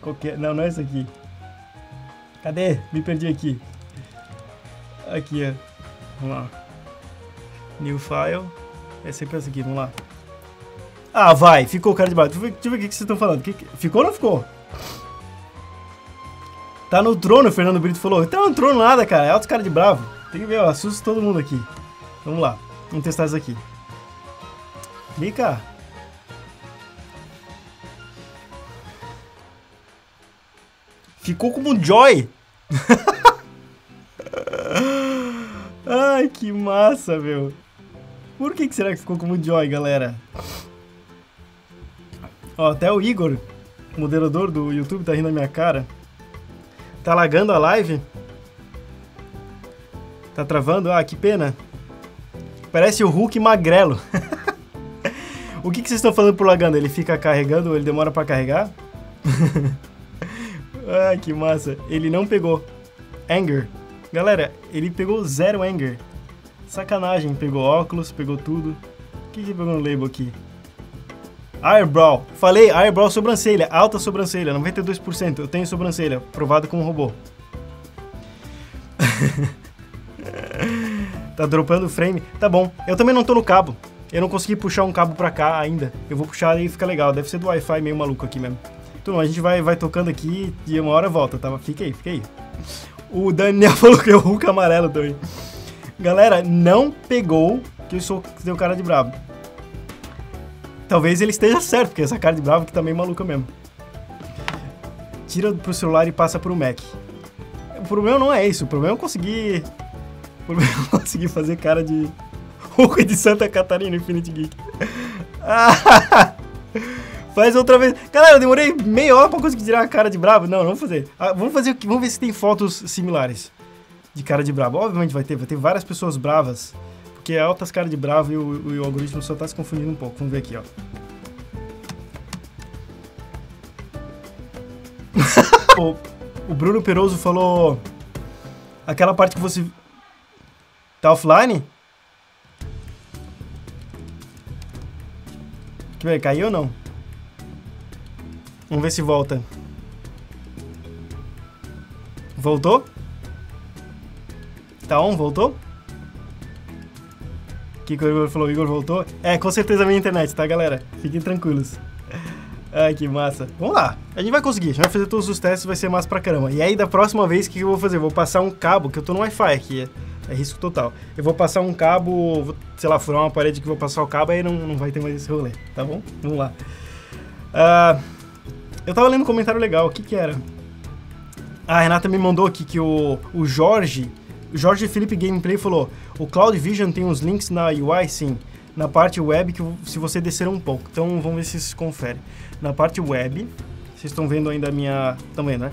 Qualquer... Não, não é isso aqui. Cadê? Me perdi aqui. Aqui, ó. Vamos lá. New file. É sempre essa aqui, vamos lá. Ah, vai, ficou o cara de baixo. Deixa eu ver, deixa eu ver o que, vocês estão falando. Que, que... Ficou ou não ficou? Tá no trono, o Fernando Brito falou. Tá no trono nada, cara. É alto cara de bravo. Tem que ver, ó. Assusta todo mundo aqui. Vamos lá. Vamos testar isso aqui. Cá. Ficou como um Joy. Ai, que massa, meu. Por que, que será que ficou como Joy, galera? Ó, até o Igor, moderador do YouTube, tá rindo na minha cara. Tá lagando a live? Tá travando? Ah, que pena. Parece o Hulk magrelo. o que, que vocês estão falando por lagando? Ele fica carregando, ele demora para carregar? Ai, que massa. Ele não pegou. Anger. Galera, ele pegou zero anger. Sacanagem, pegou óculos, pegou tudo. O que que pegou no label aqui? Eyebrow. Falei, eyebrow sobrancelha, alta sobrancelha, 92%. Eu tenho sobrancelha, provado com um robô. tá dropando o frame. Tá bom. Eu também não tô no cabo. Eu não consegui puxar um cabo pra cá ainda. Eu vou puxar e fica legal. Deve ser do Wi-Fi meio maluco aqui mesmo. Então a gente vai, vai tocando aqui e uma hora volta, tá? Fica aí, fica aí. O Daniel falou que é o Hulk amarelo também. Galera, não pegou que eu sou deu cara de bravo. Talvez ele esteja certo, porque essa cara de bravo que tá meio maluca mesmo. Tira pro celular e passa pro Mac. O problema não é isso, o problema é eu conseguir. Eu conseguir fazer cara de. Hulk de Santa Catarina Infinity Geek. Faz outra vez. Galera, eu demorei meia hora pra conseguir tirar a cara de brabo. Não, vamos fazer. Ah, vamos fazer. Vamos ver se tem fotos similares de cara de brabo. Obviamente vai ter, vai ter várias pessoas bravas porque é altas caras de bravo e o, o, algoritmo só tá se confundindo um pouco. Vamos ver aqui, ó. o, o Bruno Peroso falou aquela parte que você tá offline? Que vai cair ou não? Vamos ver se volta. Voltou? Tá on, voltou? que o Igor falou, o Igor voltou. É, com certeza a minha internet, tá, galera? Fiquem tranquilos. Ai, que massa. Vamos lá. A gente vai conseguir. A gente vai fazer todos os testes, vai ser massa pra caramba. E aí, da próxima vez, o que eu vou fazer? vou passar um cabo, que eu tô no Wi-Fi aqui, é, risco total. Eu vou passar um cabo, vou, sei lá, furar uma parede que vou passar o cabo, aí não, não vai ter mais esse rolê, tá bom? Vamos lá. Uh, eu tava lendo um comentário legal, o que que era? A Renata me mandou aqui que o, o Jorge Jorge Felipe Gameplay falou: o Cloud Vision tem uns links na UI, sim. Na parte web, que se você descer um pouco. Então vamos ver se se confere. Na parte web, vocês estão vendo ainda a minha. Estão vendo, né?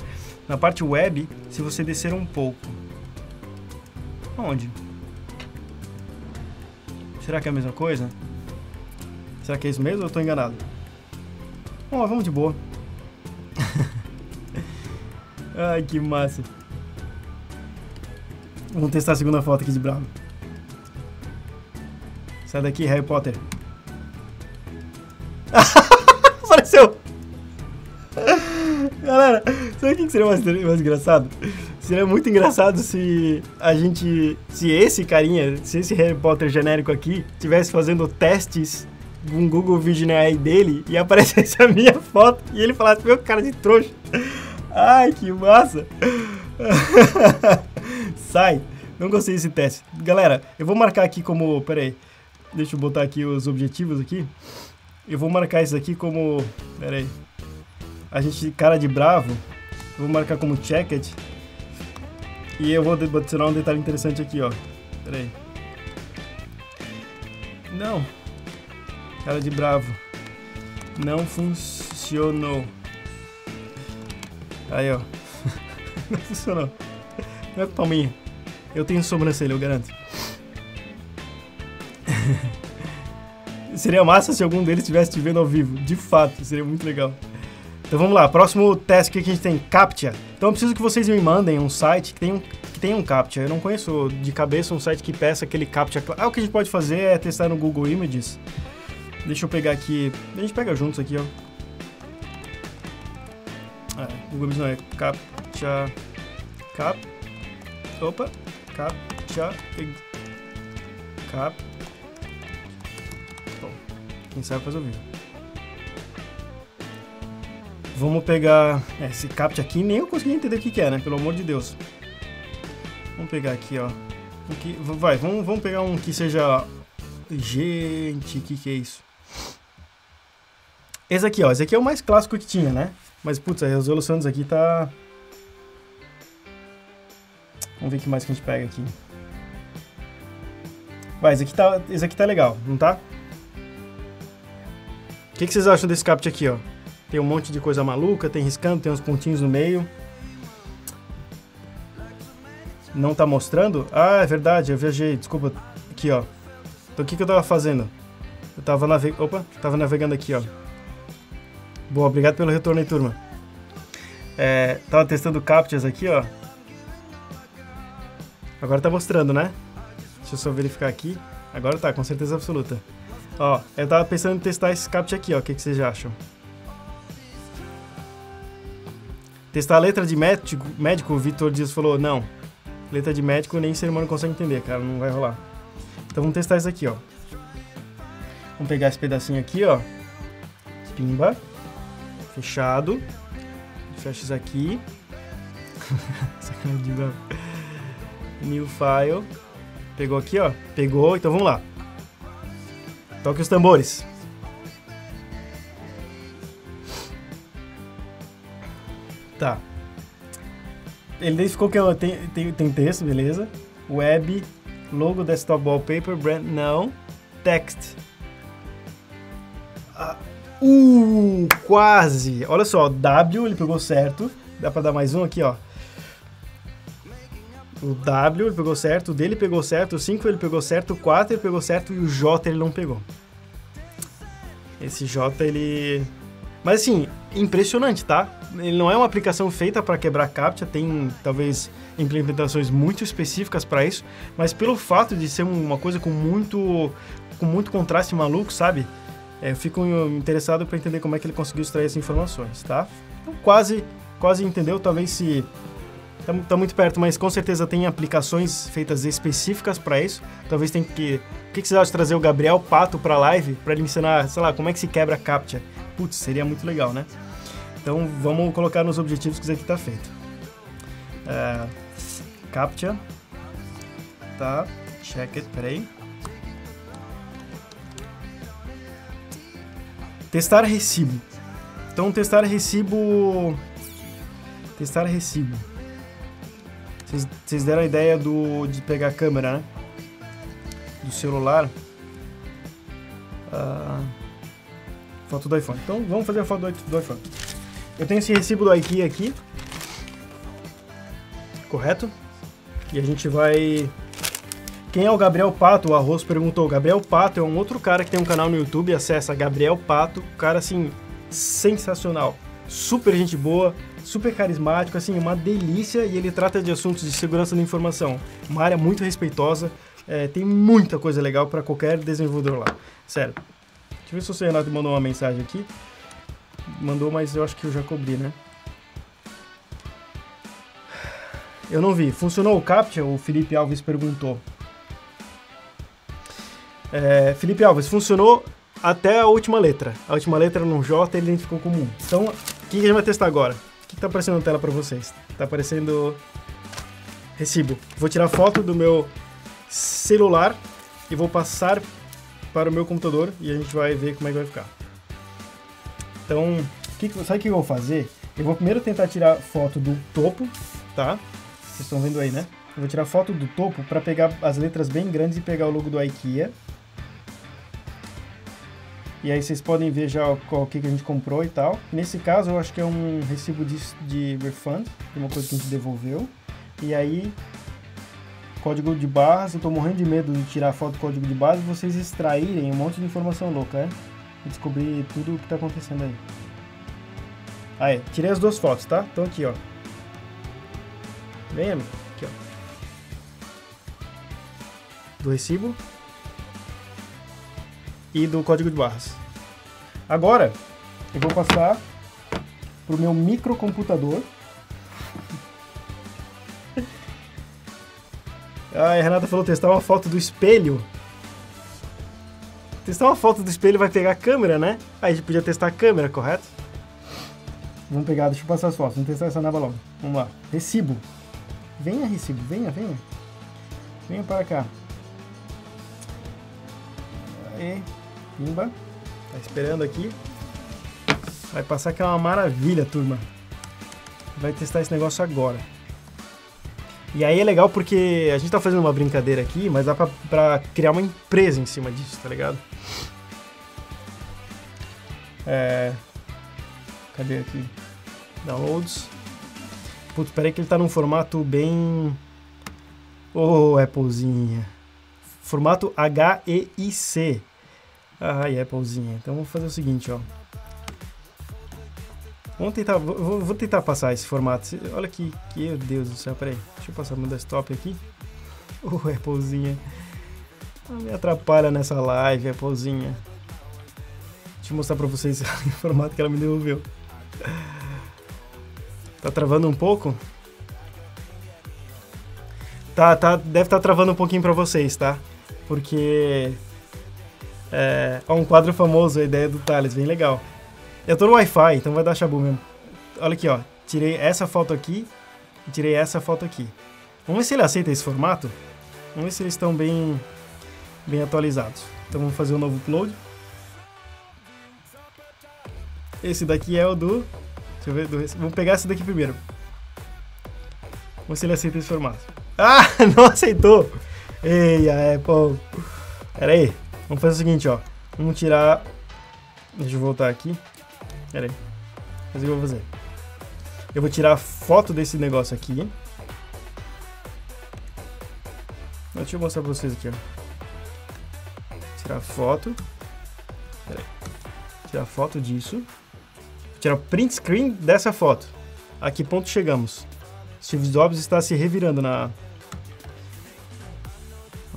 Na parte web, se você descer um pouco. Onde? Será que é a mesma coisa? Será que é isso mesmo ou eu estou enganado? Bom, vamos de boa. Ai, que massa. Vamos testar a segunda foto aqui de Brown. Sai daqui, Harry Potter. Apareceu! Galera, sabe o que seria mais, mais engraçado? Seria muito engraçado se a gente. Se esse carinha, se esse Harry Potter genérico aqui, tivesse fazendo testes com Google Vision AI dele e aparecesse a minha foto e ele falasse, meu cara de trouxa. Ai, que massa! Sai. Não gostei desse teste. Galera, eu vou marcar aqui como... Pera aí. Deixa eu botar aqui os objetivos aqui. Eu vou marcar isso aqui como... Pera aí. A gente, cara de bravo. Vou marcar como checked. E eu vou adicionar um detalhe interessante aqui, ó. Pera aí. Não. Cara de bravo. Não funcionou. Aí, ó. Não funcionou. Não é culpa minha. Eu tenho sobrancelha, eu garanto. seria massa se algum deles estivesse te vendo ao vivo. De fato, seria muito legal. Então vamos lá, próximo teste que a gente tem, CAPTCHA. Então eu preciso que vocês me mandem um site que tem um, que tem um CAPTCHA. Eu não conheço de cabeça um site que peça aquele CAPTCHA. Ah, o que a gente pode fazer é testar no Google Images. Deixa eu pegar aqui, a gente pega juntos aqui, ó. Ah, Google Images não é CAPTCHA... Cap... Opa, captcha cap Bom, quem sabe faz o vídeo. Vamos pegar esse captcha aqui, nem eu consegui entender o que, que é, né? Pelo amor de Deus. Vamos pegar aqui, ó. Aqui, vai, vamos, vamos pegar um que seja... Gente, o que, que é isso? Esse aqui, ó. Esse aqui é o mais clássico que tinha, né? Mas, putz, a resolução disso aqui tá... Vamos ver o que mais que a gente pega aqui. Vai, esse aqui tá, esse aqui tá legal, não tá? O que, que vocês acham desse captcha aqui, ó? Tem um monte de coisa maluca, tem riscando, tem uns pontinhos no meio. Não tá mostrando? Ah, é verdade, eu viajei, desculpa. Aqui, ó. Então o que, que eu tava fazendo? Eu tava navegando. Opa, tava navegando aqui, ó. Boa, obrigado pelo retorno aí, turma. É, tava testando captchas aqui, ó. Agora tá mostrando, né? Deixa eu só verificar aqui. Agora tá, com certeza absoluta. Ó, eu tava pensando em testar esse captcha aqui, ó. O que, que vocês acham? Testar a letra de médico, médico o Vitor Dias falou, não. Letra de médico nem ser humano consegue entender, cara, não vai rolar. Então vamos testar isso aqui, ó. Vamos pegar esse pedacinho aqui, ó. Pimba. Fechado. Fecha isso aqui. New file. Pegou aqui, ó. Pegou, então vamos lá. Toque os tambores. Tá. Ele identificou que tem, texto, beleza. Web, logo, desktop wallpaper, brand, não. Text. Ah, uh, quase. Olha só, W, ele pegou certo. Dá pra dar mais um aqui, ó. O W ele pegou certo, o dele pegou certo, o 5 ele pegou certo, o 4 ele pegou certo e o J ele não pegou. Esse J ele. Mas assim, impressionante, tá? Ele não é uma aplicação feita para quebrar CAPTCHA, tem talvez implementações muito específicas para isso, mas pelo fato de ser uma coisa com muito, com muito contraste maluco, sabe? É, eu fico interessado para entender como é que ele conseguiu extrair essas informações, tá? Então, quase, quase entendeu. Talvez se Tá, tá, muito perto, mas com certeza tem aplicações feitas específicas para isso. Talvez tem que. O que, que você de trazer o Gabriel Pato para live para ele ensinar, sei lá, como é que se quebra CAPTCHA? Putz, seria muito legal, né? Então vamos colocar nos objetivos que isso aqui está feito. Uh, CAPTCHA. Tá, check it, peraí. Testar recibo. Então testar recibo. Testar recibo. Vocês deram a ideia do, de pegar a câmera, né? Do celular. Uh, foto do iPhone. Então vamos fazer a foto do, do iPhone. Eu tenho esse recibo do IKEA aqui. Correto? E a gente vai... Quem é o Gabriel Pato? O Arroz perguntou. Gabriel Pato é um outro cara que tem um canal no YouTube. Acessa Gabriel Pato. Cara, assim, sensacional. Super gente boa super carismático, assim, uma delícia e ele trata de assuntos de segurança da informação. Uma área muito respeitosa, é, tem muita coisa legal para qualquer desenvolvedor lá. Sério. Deixa eu ver se o Renato mandou uma mensagem aqui. Mandou, mas eu acho que eu já cobri, né? Eu não vi. Funcionou o CAPTCHA? O Felipe Alves perguntou. É, Felipe Alves, funcionou até a última letra. A última letra no J ele identificou como 1. Então, o que a gente vai testar agora? que está aparecendo na tela para vocês? Está aparecendo recibo. Vou tirar foto do meu celular e vou passar para o meu computador e a gente vai ver como é que vai ficar. Então, que, sabe o que eu vou fazer? Eu vou primeiro tentar tirar foto do topo, tá? Vocês estão vendo aí, né? Eu vou tirar foto do topo para pegar as letras bem grandes e pegar o logo do IKEA. E aí vocês podem ver já o que, a gente comprou e tal. Nesse caso, eu acho que é um recibo de, de refund, de uma coisa que a gente devolveu. E aí, código de barras, eu tô morrendo de medo de tirar foto do código de barras e vocês extraírem um monte de informação louca, é? E descobrir tudo o que tá acontecendo aí. Aí, tirei as duas fotos, tá? Então aqui, ó. Vem, amigo. Aqui, ó. Do recibo e do código de barras. Agora, eu vou passar para o meu microcomputador. Ah, a Renata falou testar uma foto do espelho. Testar uma foto do espelho vai pegar a câmera, né? Aí a gente podia testar a câmera, correto? Vamos pegar, deixa eu passar as fotos. Vamos testar essa nova logo. Vamos lá. Recibo. Venha, recibo. Venha, venha. Venha para cá. Aí. Pimba. Tá esperando aqui. Vai passar que é uma maravilha, turma. Vai testar esse negócio agora. E aí é legal porque a gente tá fazendo uma brincadeira aqui, mas dá pra, pra criar uma empresa em cima disso, tá ligado? É... Cadê aqui? Downloads. Putz, peraí que ele tá num formato bem... Ô, oh, Applezinha. Formato HEIC. Ai, Applezinha. Então vou fazer o seguinte, ó. Vamos tentar, vou, vou tentar passar esse formato. Olha aqui, que, meu Deus do céu, peraí. Deixa eu passar meu desktop aqui. Ô, oh, Applezinha. Não me atrapalha nessa live, Applezinha. Deixa eu mostrar pra vocês o formato que ela me devolveu. Tá travando um pouco? Tá, tá, deve estar tá travando um pouquinho pra vocês, tá? Porque é, é um quadro famoso, a ideia do Thales, bem legal. Eu tô no Wi-Fi, então vai dar chabu mesmo. Olha aqui, ó. Tirei essa foto aqui e tirei essa foto aqui. Vamos ver se ele aceita esse formato. Vamos ver se eles estão bem, bem atualizados. Então vamos fazer um novo upload. Esse daqui é o do... Deixa eu ver. Do, vamos pegar esse daqui primeiro. Vamos ver se ele aceita esse formato. Ah, não aceitou! Ei, a Apple. Pera aí. Vamos fazer o seguinte, ó. Vamos tirar... Deixa eu voltar aqui. Pera aí. Mas o que eu vou fazer? Eu vou tirar foto desse negócio aqui. Deixa eu mostrar pra vocês aqui, ó. Tirar foto. Pera aí. Tirar foto disso. Tirar o print screen dessa foto. A que ponto chegamos? Steve Jobs está se revirando na...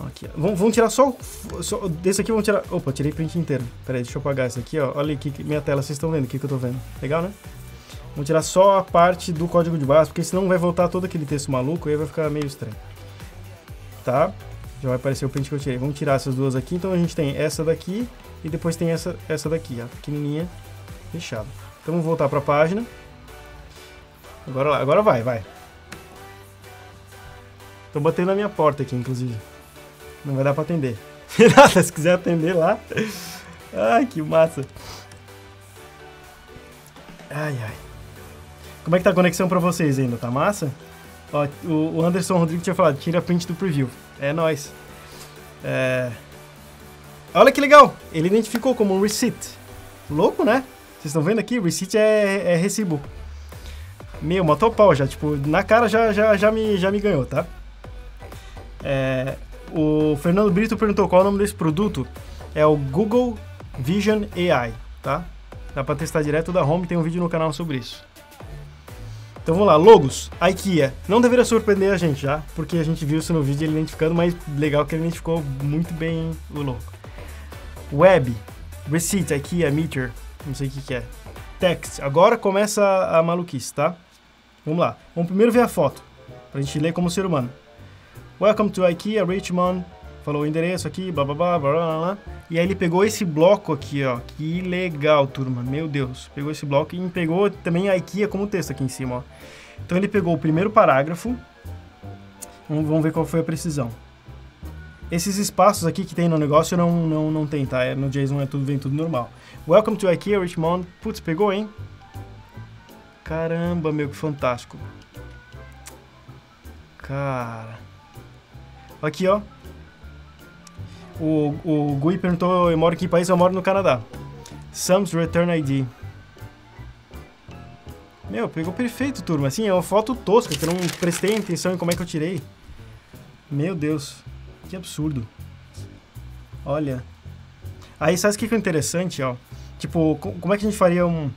Aqui, vamos, vamos, tirar só, só... Desse aqui vamos tirar... Opa, tirei print inteiro. Pera aí, deixa eu apagar esse aqui, ó. Olha aqui, minha tela, vocês estão vendo o que, que eu tô vendo. Legal, né? Vamos tirar só a parte do código de base, porque senão vai voltar todo aquele texto maluco e aí vai ficar meio estranho. Tá? Já vai aparecer o print que eu tirei. Vamos tirar essas duas aqui. Então a gente tem essa daqui e depois tem essa, essa daqui, ó. Pequenininha, fechada. Então vamos voltar para a página. Agora lá, agora vai, vai. Tô batendo na minha porta aqui, inclusive. Não vai dar para atender. se quiser atender lá. Ai, que massa. Ai, ai. Como é que tá a conexão para vocês ainda? Tá massa? Ó, o Anderson Rodrigues tinha falado, tira print do preview. É nóis. É... Olha que legal! Ele identificou como um receipt. Louco, né? Vocês estão vendo aqui? Receipt é, é recibo. Meu, matou pau já. Tipo, na cara já, já, já, me, já me ganhou, tá? É... O Fernando Brito perguntou qual é o nome desse produto. É o Google Vision AI, tá? Dá pra testar direto da home, tem um vídeo no canal sobre isso. Então vamos lá, logos, IKEA. Não deveria surpreender a gente já, porque a gente viu isso no vídeo ele identificando, mas legal que ele identificou muito bem o logo. Web, Receipt, IKEA, Meter, não sei o que, que é. Text, agora começa a maluquice, tá? Vamos lá, vamos primeiro ver a foto, pra gente ler como ser humano. Welcome to IKEA Richmond, falou o endereço aqui, blá blá blá blá blá blá. E aí ele pegou esse bloco aqui, ó. Que legal, turma. Meu Deus. Pegou esse bloco e pegou também a IKEA como texto aqui em cima, ó. Então ele pegou o primeiro parágrafo. Vamos ver qual foi a precisão. Esses espaços aqui que tem no negócio não, não, não tem, tá? É, no JSON é tudo, vem tudo normal. Welcome to IKEA Richmond. Putz, pegou, hein? Caramba, meu, que fantástico. Cara. Aqui, ó. O, o Gui perguntou, eu moro em que país? Eu moro no Canadá. Sam's Return ID. Meu, pegou perfeito, turma. Assim, é uma foto tosca, que eu não prestei atenção em como é que eu tirei. Meu Deus, que absurdo. Olha. Aí, sabe o que é interessante, ó? Tipo, como é que a gente faria um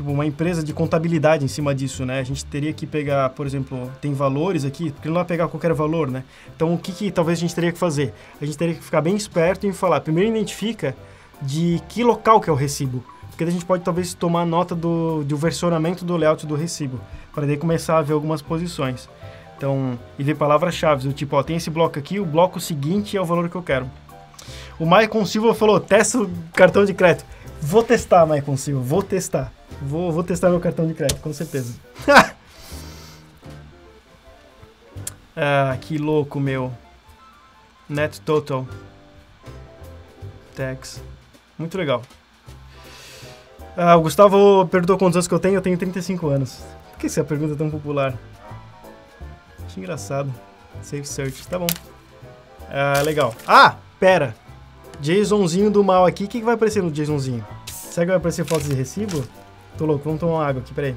tipo, uma empresa de contabilidade em cima disso, né? A gente teria que pegar, por exemplo, tem valores aqui, porque não vai pegar qualquer valor, né? Então, o que, que talvez a gente teria que fazer? A gente teria que ficar bem esperto em falar, primeiro identifica de que local que é o recibo, porque a gente pode talvez tomar nota do, do versionamento do layout do recibo, para daí começar a ver algumas posições. Então, e ver palavras-chave, tipo, ó, tem esse bloco aqui, o bloco seguinte é o valor que eu quero. O Maicon Silva falou, testa o cartão de crédito. Vou testar, Maicon Silva, vou testar. Vou, vou testar meu cartão de crédito, com certeza. ah, que louco, meu. Net Total. Tax. Muito legal. Ah, o Gustavo perguntou quantos anos que eu tenho. Eu tenho 35 anos. Por que essa pergunta é tão popular? Acho engraçado. Save search, tá bom. Ah, legal. Ah, pera. JSONzinho do mal aqui. O que, que vai aparecer no JSONzinho? Será que vai aparecer fotos de recibo? Tô louco, vamos tomar uma água aqui, peraí.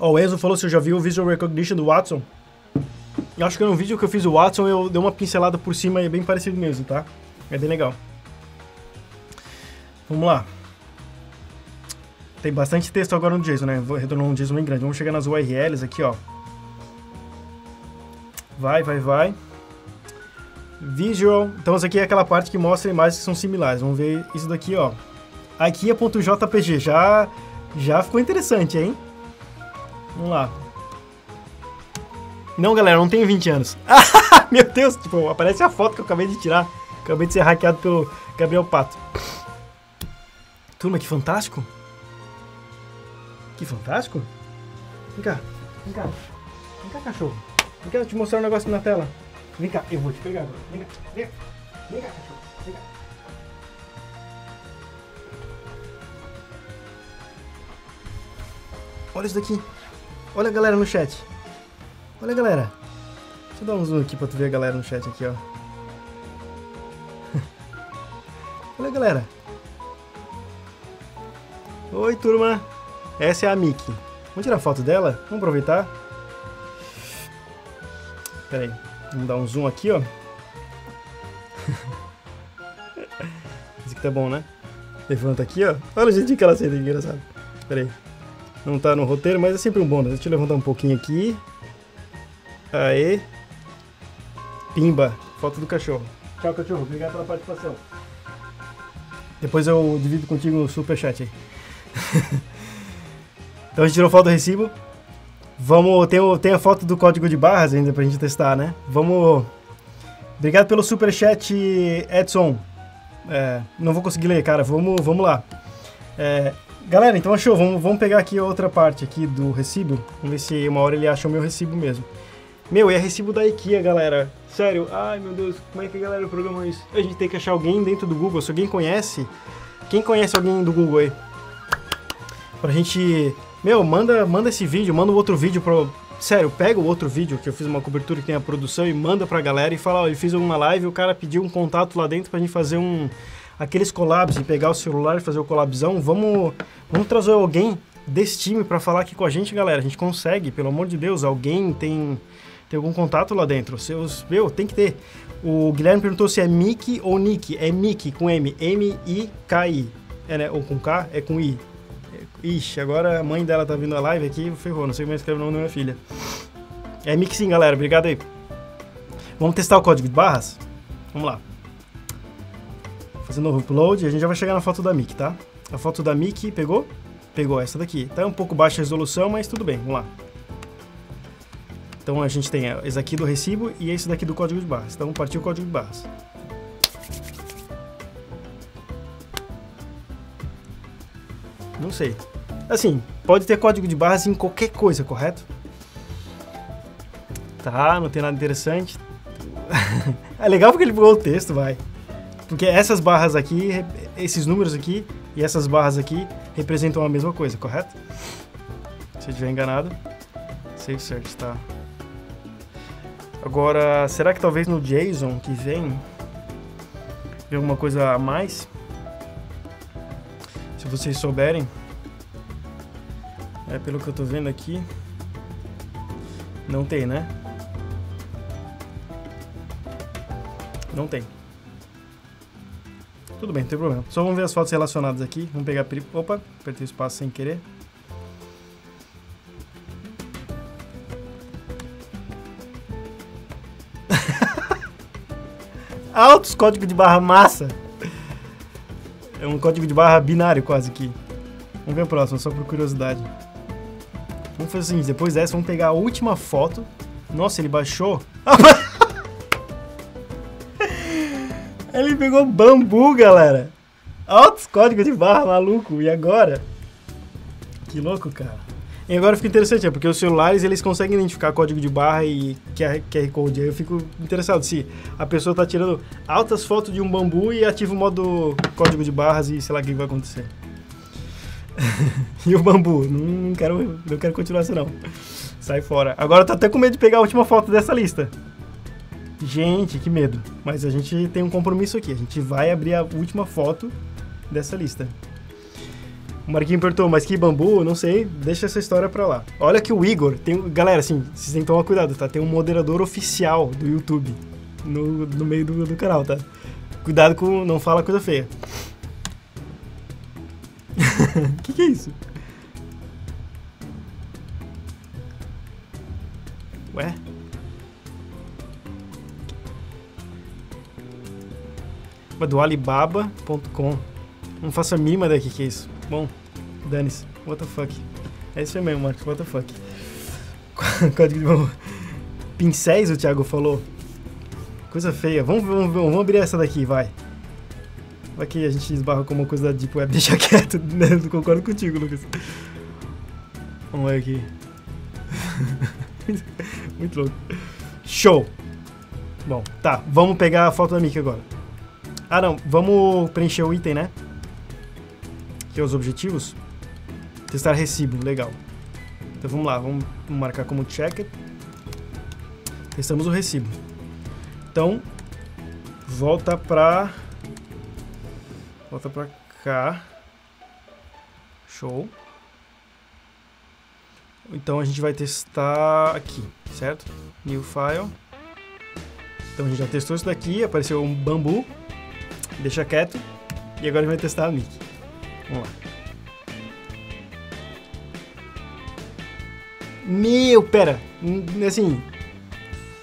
Ó, oh, o Enzo falou se eu já viu o Visual Recognition do Watson. Eu acho que no vídeo que eu fiz o Watson eu dei uma pincelada por cima e é bem parecido mesmo, tá? É bem legal. Vamos lá. Tem bastante texto agora no JSON, né? Vou retornar um JSON bem grande. Vamos chegar nas URLs aqui, ó. Vai, vai, vai. Visual. Então, isso aqui é aquela parte que mostra imagens que são similares. Vamos ver isso daqui, ó. Aqui é .jpg. Já, já ficou interessante, hein? Vamos lá. Não, galera, não tenho 20 anos. Meu Deus, tipo, aparece a foto que eu acabei de tirar. Acabei de ser hackeado pelo Gabriel Pato. Turma, que fantástico. Que fantástico. Vem cá, vem cá. Vem cá, cachorro. Vem cá, eu te mostrar um negócio na tela. Vem cá, eu vou te pegar agora. Vem cá, vem cá. Vem cá, cachorro. Vem cá. Olha isso daqui. Olha a galera no chat. Olha a galera. Deixa eu dar um zoom aqui pra tu ver a galera no chat aqui, ó. Olha a galera. Oi, turma. Essa é a Miki. Vamos tirar foto dela? Vamos aproveitar? Pera aí. Vamos dar um zoom aqui, ó. Esse aqui tá bom, né? Levanta aqui, ó. Olha o jeitinho que ela senta, engraçado. Pera aí. Não tá no roteiro, mas é sempre um bônus. Deixa eu levantar um pouquinho aqui. Aê. Pimba. Foto do cachorro. Tchau, cachorro. Obrigado pela participação. Depois eu divido contigo no superchat aí. então a gente tirou foto do recibo. Vamos, tem, tem a foto do código de barras ainda pra gente testar, né? Vamos. Obrigado pelo superchat, Edson. É, não vou conseguir ler, cara. Vamos, vamos lá. É, galera, então achou. Vamos, vamos pegar aqui outra parte aqui do recibo. Vamos ver se uma hora ele acha o meu recibo mesmo. Meu, é recibo da IKEA, galera. Sério. Ai, meu Deus. Como é que a galera programa isso? A gente tem que achar alguém dentro do Google. Se alguém conhece... Quem conhece alguém do Google aí? Pra gente meu, manda, manda esse vídeo, manda um outro vídeo pro. Sério, pega o outro vídeo que eu fiz uma cobertura que tem a produção e manda pra galera e fala, ó, eu fiz uma live, o cara pediu um contato lá dentro pra gente fazer um. aqueles collabs e pegar o celular e fazer o collabzão. Vamos, vamos trazer alguém desse time pra falar aqui com a gente, galera. A gente consegue, pelo amor de Deus, alguém tem, tem algum contato lá dentro. Seus, meu, tem que ter. O Guilherme perguntou se é Mickey ou Nick. É Mickey com M, M-I-K-I. É, né? Ou com K, é com I. Ixi, agora a mãe dela tá vindo a live aqui, ferrou, não sei como escrever o nome da minha filha. É sim, galera, obrigado aí. Vamos testar o código de barras? Vamos lá. Fazendo novo upload, a gente já vai chegar na foto da Mick, tá? A foto da Mick pegou? Pegou essa daqui. Tá um pouco baixa a resolução, mas tudo bem, vamos lá. Então a gente tem esse aqui do recibo e esse daqui do código de barras. Então partiu o código de barras. Não sei. Assim, pode ter código de barras em qualquer coisa, correto? Tá, não tem nada interessante. é legal porque ele pegou o texto, vai. Porque essas barras aqui, esses números aqui e essas barras aqui representam a mesma coisa, correto? Se eu estiver enganado. Save search, tá. Agora, será que talvez no JSON que vem alguma coisa a mais? Se vocês souberem, é pelo que eu tô vendo aqui, não tem, né? Não tem. Tudo bem, não tem problema. Só vamos ver as fotos relacionadas aqui. Vamos pegar... Opa, apertei o espaço sem querer. Altos código de barra massa. É um código de barra binário quase aqui. Vamos ver a próxima, só por curiosidade. O seguinte, depois dessa, vamos pegar a última foto. Nossa, ele baixou. ele pegou bambu, galera. Altos códigos de barra, maluco. E agora? Que louco, cara. E agora fica interessante, é porque os celulares eles conseguem identificar código de barra e QR, QR Code. Aí eu fico interessado se a pessoa tá tirando altas fotos de um bambu e ativa o modo código de barras e sei lá o que vai acontecer. e o bambu, não quero, não quero continuar assim não. Sai fora. Agora eu tô até com medo de pegar a última foto dessa lista. Gente, que medo. Mas a gente tem um compromisso aqui. A gente vai abrir a última foto dessa lista. O Marquinho perguntou, mas que bambu? Não sei, deixa essa história pra lá. Olha que o Igor, tem, galera, assim, vocês têm que tomar cuidado, tá? Tem um moderador oficial do YouTube no, no meio do, do canal, tá? Cuidado com, não fala coisa feia. que que é isso? Ué? Do Alibaba.com Não faço a mínima daqui que é isso. Bom, dane-se. What the fuck? É isso mesmo, Marcos. What the fuck? Código de bomba. Pincéis, o Thiago falou. Coisa feia. Vamos, vamos, vamos abrir essa daqui, vai. Vai que a gente esbarra com uma coisa da Deep Web. Deixa quieto, né? Eu concordo contigo, Lucas. Vamos ver aqui. Muito louco. Show! Bom, tá. Vamos pegar a foto da Mickey agora. Ah, não. Vamos preencher o item, né? Aqui é os objetivos. Testar recibo. Legal. Então vamos lá. Vamos marcar como checker. Testamos o recibo. Então, volta pra... Volta pra cá. Show. Então a gente vai testar aqui, certo? New file. Então a gente já testou isso daqui, apareceu um bambu. Deixa quieto. E agora a gente vai testar a mic. Vamos lá. Meu, pera. Assim,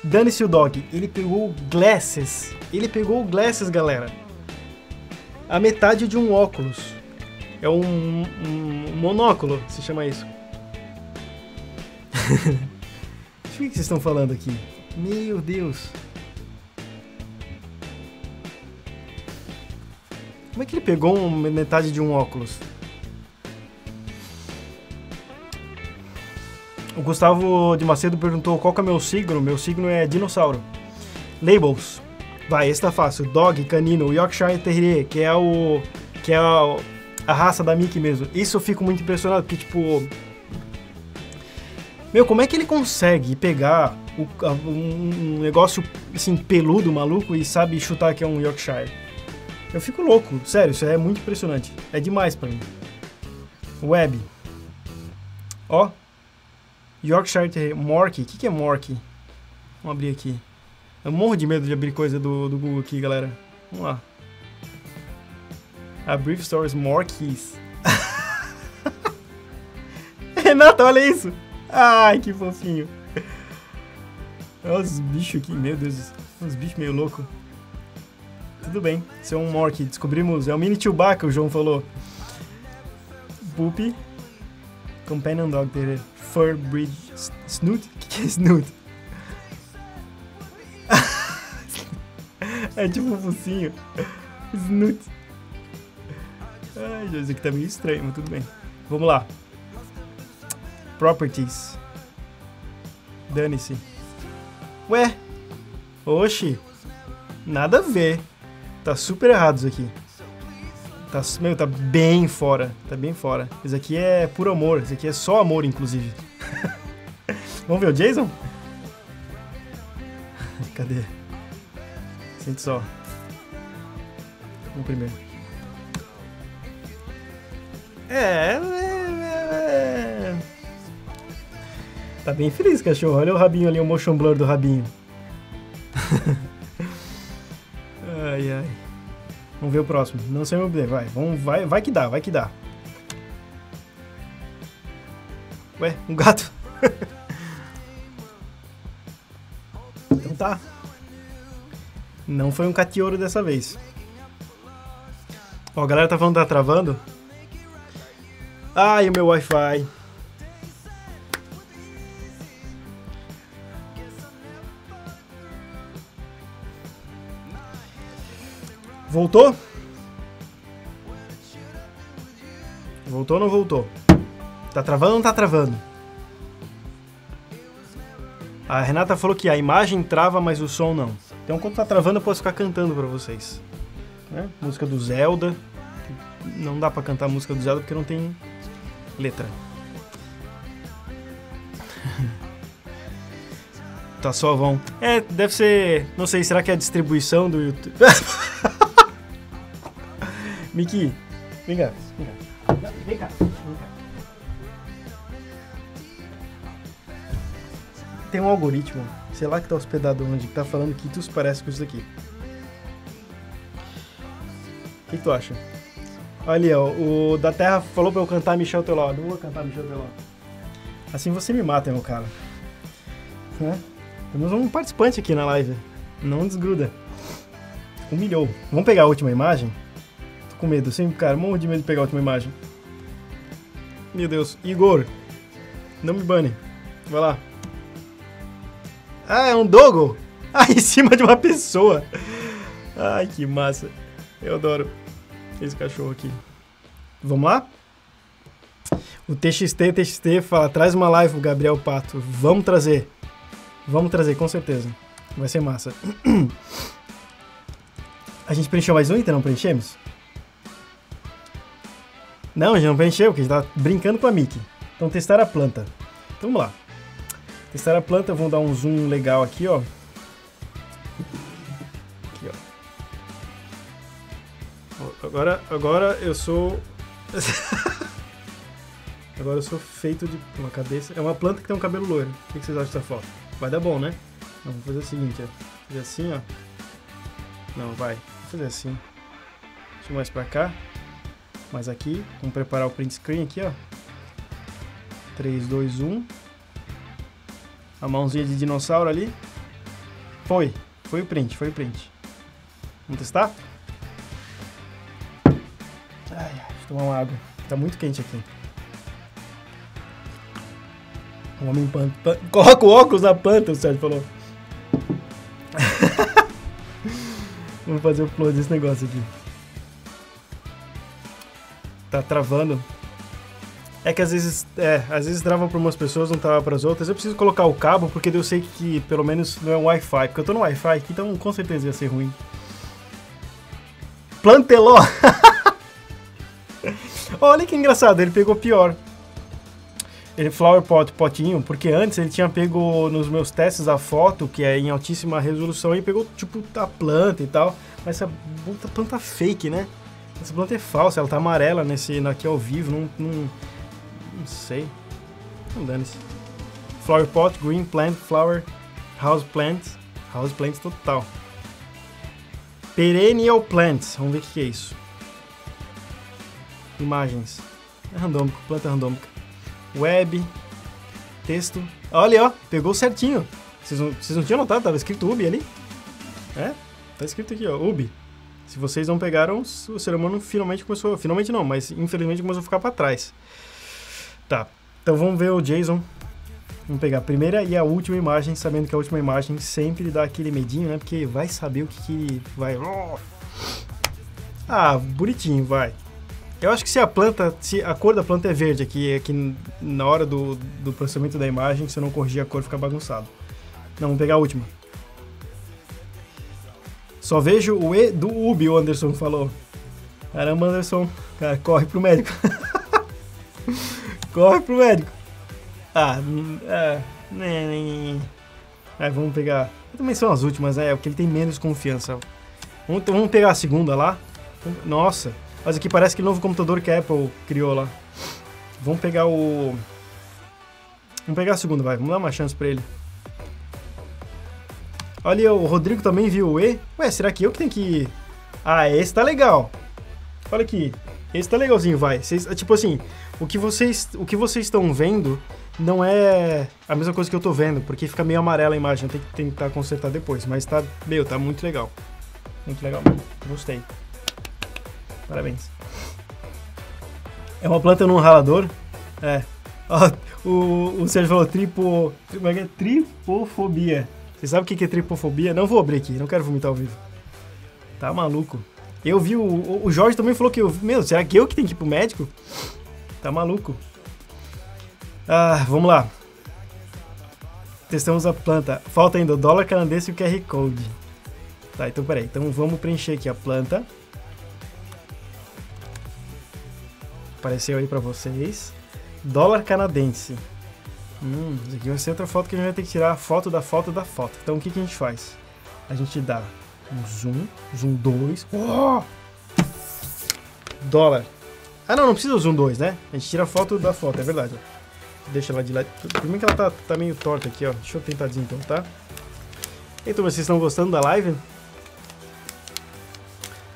dane-se o dog. Ele pegou glasses. Ele pegou glasses, galera. A metade de um óculos. É um, um, monóculo, se chama isso. o que vocês estão falando aqui? Meu Deus. Como é que ele pegou metade de um óculos? O Gustavo de Macedo perguntou qual que é meu signo. Meu signo é dinossauro. Labels. Vai, esse tá fácil. Dog, canino, Yorkshire Terrier, que é o que é a, a raça da Mickey mesmo. Isso eu fico muito impressionado, porque tipo meu, como é que ele consegue pegar o, um negócio assim peludo, maluco e sabe chutar que é um Yorkshire? Eu fico louco, sério, isso é muito impressionante. É demais para mim. Web. Ó. Yorkshire Morky. O que, que é Morky? Vamos abrir aqui. Eu morro de medo de abrir coisa do, do Google aqui, galera. Vamos lá. A Brief Stories Morkies. Renata, olha isso! Ai, que fofinho. Olha os bichos aqui, meu Deus. Uns bichos meio loucos. Tudo bem, isso é um Mork. Descobrimos, é o mini Chewbacca, o João falou. Poopy. Companion Dog. Fur Breed Snoot? O que, que é Snoot? É tipo um focinho. Snoot. Ai, Jesus, isso aqui tá meio estranho, mas tudo bem. Vamos lá. Properties. Dane-se. Ué? Oxi. Nada a ver. Tá super errado isso aqui. Tá, meu, tá bem fora. Tá bem fora. Isso aqui é puro amor. Isso aqui é só amor, inclusive. Vamos ver o Jason? Cadê? Sente só. Vamos primeiro. É, é, é, Tá bem feliz, cachorro. Olha o rabinho ali, o motion blur do rabinho. ai, ai. Vamos ver o próximo. Não sei meu vai. Vamos, vai, vai que dá, vai que dá. Ué, um gato. então tá. Não foi um catiouro dessa vez. Ó, a galera tá falando que tá travando. Ai, o meu Wi-Fi. Voltou? Voltou ou não voltou? Tá travando ou não tá travando? A Renata falou que a imagem trava, mas o som não. Então quando tá travando eu posso ficar cantando pra vocês. Né? Música do Zelda. Não dá pra cantar a música do Zelda porque não tem letra. tá só vão. É, deve ser. Não sei, será que é a distribuição do YouTube? Miki, vem cá, vem cá. Vem cá, vem cá. Tem um algoritmo, sei lá que tá hospedado onde, que tá falando que tu parece com isso daqui. O que, que, tu acha? Olha ali, ó, o da Terra falou pra eu cantar Michel Teló. Não vou cantar Michel Teló. Assim você me mata, meu cara. Né? Temos um participante aqui na live. Não desgruda. Humilhou. Vamos pegar a última imagem? Tô com medo, sempre, cara, morro de medo de pegar a última imagem. Meu Deus. Igor, não me bane. Vai lá. Ah, é um dogo? Ah, em cima de uma pessoa. Ai, que massa. Eu adoro esse cachorro aqui. Vamos lá? O TXT, TXT fala, traz uma live o Gabriel Pato. Vamos trazer. Vamos trazer, com certeza. Vai ser massa. A gente preencheu mais um item, não preenchemos? Não, a gente não preencheu, porque a gente tá brincando com a Mickey. Então, testar a planta. Então, vamos lá. Testar a planta, vamos dar um zoom legal aqui, ó. Aqui, ó. Agora, agora eu sou... agora eu sou feito de uma cabeça... É uma planta que tem um cabelo loiro. O que vocês acham dessa foto? Vai dar bom, né? Então, vamos fazer o seguinte, ó. Fazer assim, ó. Não, vai. Vou fazer assim. Deixa mais pra cá. Mais aqui. Vamos preparar o print screen aqui, ó. 3, 2, 1. A mãozinha de dinossauro ali. Foi. Foi o print, foi o print. Vamos testar? Ai, deixa eu tomar uma água. Tá muito quente aqui. O homem planta. Coloca o óculos na planta, o Sérgio falou. Vamos fazer o upload desse negócio aqui. Tá travando. É que às vezes, é, às vezes trava para umas pessoas, não trava para as outras. Eu preciso colocar o cabo porque eu sei que pelo menos não é um Wi-Fi, porque eu tô no Wi-Fi aqui, então com certeza ia ser ruim. Planteló! Olha que engraçado, ele pegou pior. Ele flower pot, potinho, porque antes ele tinha pego nos meus testes a foto, que é em altíssima resolução, e pegou tipo a planta e tal. Mas essa planta fake, né? Essa planta é falsa, ela tá amarela nesse aqui ao vivo, não, não, não sei. Não dane-se. Flower pot, green plant, flower, house plant, house plant total. Perennial plants, vamos ver o que é isso. Imagens. É randômico, planta randômica web, texto. Olha, ó, pegou certinho. Vocês não, vocês não tinham notado? Tava escrito UB ali. É, tá escrito aqui, ó, UB. Se vocês não pegaram, o ser humano finalmente começou... Finalmente não, mas infelizmente começou a ficar para trás. Tá, então vamos ver o JSON. Vamos pegar a primeira e a última imagem, sabendo que a última imagem sempre dá aquele medinho, né? Porque vai saber o que, que vai... Ah, bonitinho, vai. Eu acho que se a planta, se a cor da planta é verde aqui, é que na hora do, do processamento da imagem, se eu não corrigir a cor, fica bagunçado. Não, vamos pegar a última. Só vejo o E do UB, o Anderson falou. Caramba, Anderson, cara, corre pro médico. corre pro médico. Ah, é, né, é, vamos pegar. Também são as últimas, né? É o que ele tem menos confiança. Vamos, vamos pegar a segunda lá. Nossa, mas aqui parece que novo computador que a Apple criou lá. Vamos pegar o... Vamos pegar a segunda, vai. Vamos dar uma chance pra ele. Olha, o Rodrigo também viu o E. Ué, será que eu que tenho que... Ah, esse tá legal. Olha aqui. Esse tá legalzinho, vai. Cês, tipo assim, o que vocês o que vocês estão vendo não é a mesma coisa que eu tô vendo, porque fica meio amarela a imagem, tem que tentar consertar depois, mas tá, meu, tá muito legal. Muito legal mesmo. Gostei. Parabéns. É uma planta num ralador? É. O, o Sérgio falou tripo. É é? Tripofobia. Você sabe o que é tripofobia? Não vou abrir aqui, não quero vomitar ao vivo. Tá maluco. Eu vi o, o Jorge também falou que eu. Meu, será que eu que tenho que ir pro médico? Tá maluco. Ah, vamos lá. Testamos a planta. Falta ainda o dólar canadense e o QR Code. Tá, então peraí. Então vamos preencher aqui a planta. Apareceu aí pra vocês. Dólar canadense. Hum, isso aqui vai ser outra foto que a gente vai ter que tirar a foto da foto da foto. Então o que, que a gente faz? A gente dá um zoom, zoom 2. Oh! Dólar. Ah não, não precisa do zoom 2, né? A gente tira a foto da foto, é verdade. Deixa ela de lado. Primeiro que ela tá, tá meio torta aqui, ó. Deixa eu tentar desentortar. Então, vocês estão gostando da live?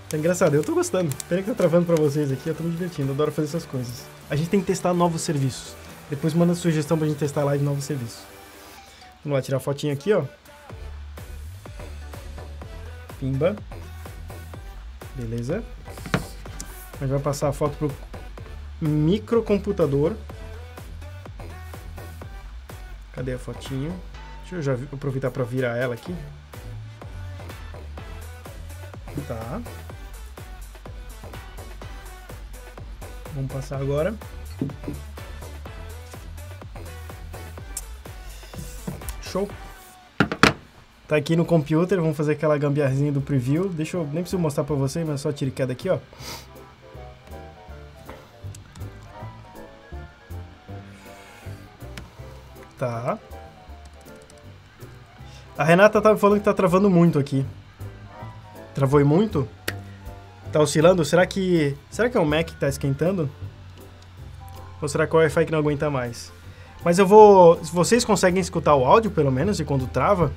Tá engraçado, eu tô gostando. Pena que tá travando pra vocês aqui, eu tô me divertindo, eu adoro fazer essas coisas. A gente tem que testar novos serviços. Depois manda sugestão pra gente testar live novos serviços. Vamos lá, tirar a fotinha aqui, ó. Pimba. Beleza. A gente vai passar a foto pro microcomputador. Cadê a fotinho? Deixa eu já aproveitar para virar ela aqui. Tá. Vamos passar agora. Show. Tá aqui no computer, vamos fazer aquela gambiarzinha do preview. Deixa eu, nem preciso mostrar pra vocês, mas só tiro queda aqui, ó. Tá. A Renata tá falando que tá travando muito aqui. Travou muito? Tá oscilando? Será que. Será que é o Mac que tá esquentando? Ou será que é o Wi-Fi que não aguenta mais? Mas eu vou. Vocês conseguem escutar o áudio, pelo menos, e quando trava?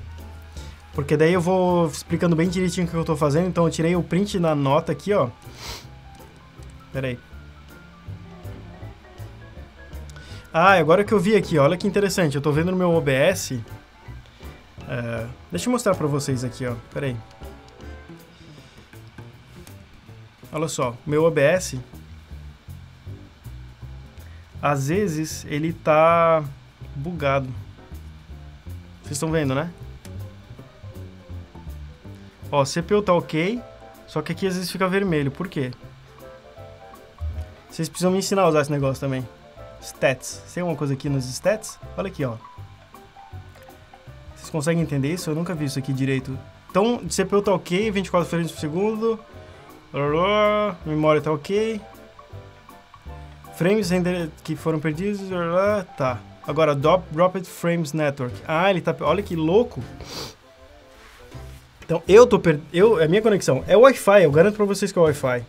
Porque daí eu vou explicando bem direitinho o que eu tô fazendo. Então eu tirei o print na nota aqui, ó. Pera aí. Ah, agora que eu vi aqui, olha que interessante. Eu tô vendo no meu OBS. É, deixa eu mostrar pra vocês aqui, ó. Pera aí. Olha só, meu OBS. Às vezes ele tá bugado. Vocês estão vendo, né? Ó, CPU tá ok, só que aqui às vezes fica vermelho. Por quê? Vocês precisam me ensinar a usar esse negócio também. Stats. Tem alguma coisa aqui nos stats? Olha aqui, ó. Vocês conseguem entender isso? Eu nunca vi isso aqui direito. Então, CPU tá ok, 24 frames por segundo. Memória tá ok. Frames que foram perdidos. Tá. Agora, Dropped Frames Network. Ah, ele tá. Olha que louco. Então, eu tô per... eu É minha conexão. É Wi-Fi, eu garanto pra vocês que é Wi-Fi.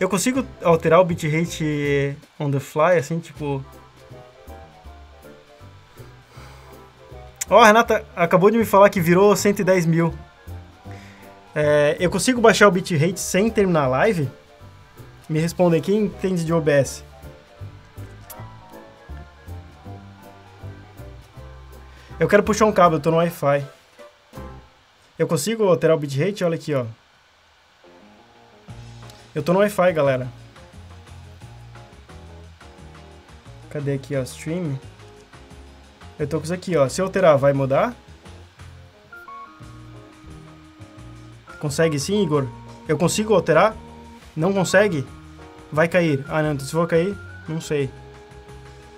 Eu consigo alterar o bitrate on the fly, assim, tipo... Ó, oh, a Renata acabou de me falar que virou 110 mil. É, eu consigo baixar o bitrate sem terminar a live? Me respondem, quem entende de OBS? Eu quero puxar um cabo, eu tô no Wi-Fi. Eu consigo alterar o bitrate? Olha aqui, ó. Eu tô no Wi-Fi, galera. Cadê aqui, ó, stream? Eu tô com isso aqui, ó. Se eu alterar, vai mudar? Consegue sim, Igor? Eu consigo alterar? Não consegue? Vai cair. Ah, não. Se for cair, não sei.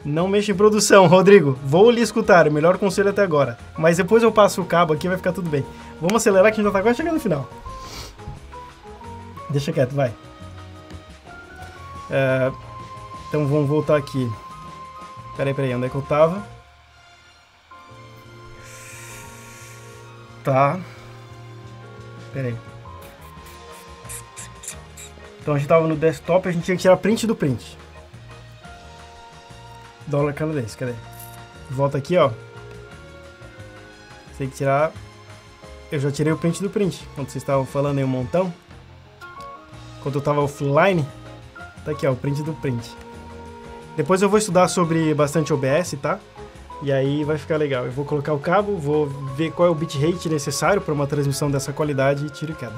Não mexa em produção, Rodrigo. Vou lhe escutar. O melhor conselho até agora. Mas depois eu passo o cabo aqui vai ficar tudo bem. Vamos acelerar que a gente já tá quase chegando no final. Deixa quieto, vai. É, então vamos voltar aqui. Peraí, peraí. Onde é que eu tava? Tá. Pera aí. Então a gente tava no desktop, a gente tinha que tirar print do print. Dólar canadense, cadê? Volta aqui, ó. Tem que tirar... Eu já tirei o print do print, quando vocês estavam falando em um montão. Quando eu tava offline, tá aqui, ó, o print do print. Depois eu vou estudar sobre bastante OBS, tá? E aí vai ficar legal. Eu vou colocar o cabo, vou ver qual é o bitrate necessário para uma transmissão dessa qualidade e tiro e queda.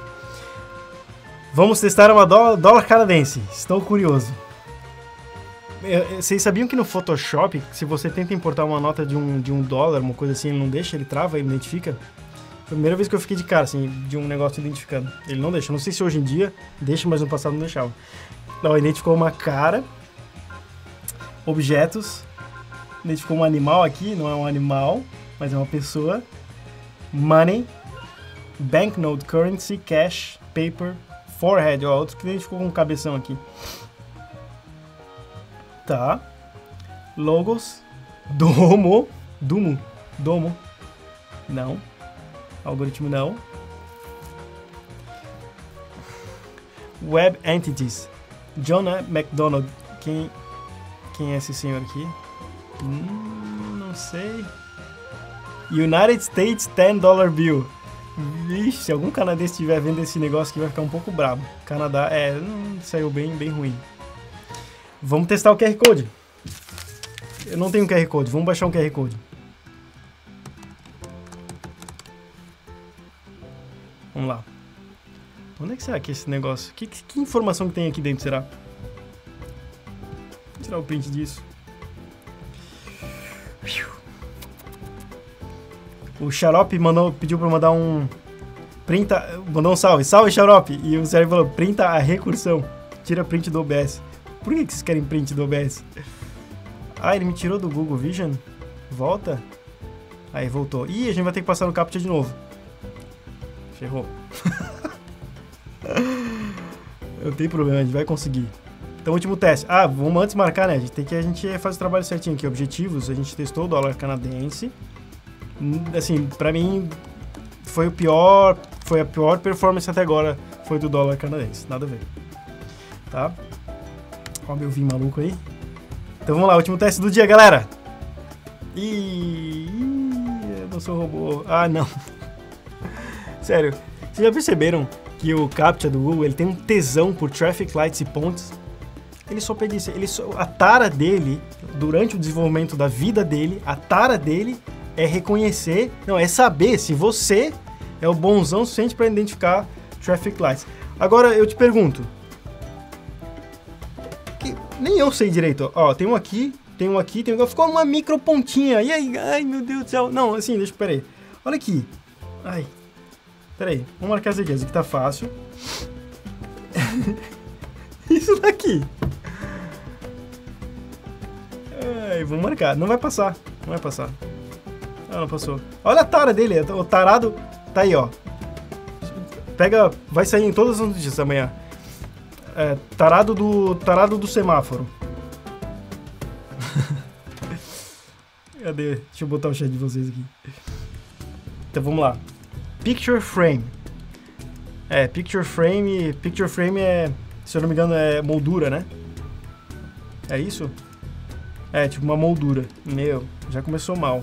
Vamos testar uma dólar, dólar canadense. Estou curioso. Vocês sabiam que no Photoshop, se você tenta importar uma nota de um, de um dólar, uma coisa assim, ele não deixa, ele trava, ele identifica? Primeira vez que eu fiquei de cara, assim, de um negócio identificando. Ele não deixa. Não sei se hoje em dia deixa, mas no passado não deixava. Não, identificou uma cara, objetos, identificou um animal aqui, não é um animal, mas é uma pessoa. Money, banknote, currency, cash, paper, forehead, ó, outro que identificou com um cabeção aqui. Tá. Logos, domo, dumo, domo, não. Algoritmo não. Web Entities. Jonah McDonald. Quem, quem é esse senhor aqui? Hum, não sei. United States 10 Dollar Bill. Vixe, se algum canadense estiver vendo esse negócio aqui vai ficar um pouco bravo. Canadá, é, hum, saiu bem, bem ruim. Vamos testar o QR Code. Eu não tenho QR Code, vamos baixar um QR Code. Vamos lá. Onde é que será que é esse negócio? Que, que, que informação que tem aqui dentro, será? Vou tirar o print disso. O Xarope mandou, pediu pra mandar um... Printa... Mandou um salve. Salve, Xarope! E o Sérgio falou, printa a recursão. Tira print do OBS. Por que, que vocês querem print do OBS? Ah, ele me tirou do Google Vision? Volta? Aí, voltou. Ih, a gente vai ter que passar no CAPTCHA de novo. Ferrou. Eu tenho problema, a gente vai conseguir. Então, último teste. Ah, vamos antes marcar, né? A gente tem que a gente faz o trabalho certinho aqui. Objetivos, a gente testou o dólar canadense. Hum, assim, pra mim foi o pior, foi a pior performance até agora, foi do dólar canadense. Nada a ver. Tá? Ó, meu vinho maluco aí. Então vamos lá, último teste do dia, galera. Ih, eu não sou robô. Ah, não. Sério, vocês já perceberam que o CAPTCHA do Google ele tem um tesão por traffic lights e pontes? Ele só pede isso. Ele só, a tara dele, durante o desenvolvimento da vida dele, a tara dele é reconhecer, não, é saber se você é o bonzão suficiente para identificar traffic lights. Agora eu te pergunto, nem eu sei direito. Ó, tem um aqui, tem um aqui, tem um ficou uma micro pontinha. E aí, ai meu Deus do céu. Não, assim, deixa, peraí. Olha aqui. Ai, Peraí, vamos marcar aqui. Esse aqui tá fácil. Isso daqui. Ai, vamos marcar. Não vai passar. Não vai passar. Ah, não passou. Olha a tara dele. O tarado tá aí, ó. Pega... Vai sair em todas as notícias amanhã. É, tarado do... Tarado do semáforo. Cadê? Deixa eu botar o chat de vocês aqui. Então vamos lá. Picture Frame. É, Picture Frame. Picture Frame é, se eu não me engano, é moldura, né? É isso? É, tipo uma moldura. Meu, já começou mal.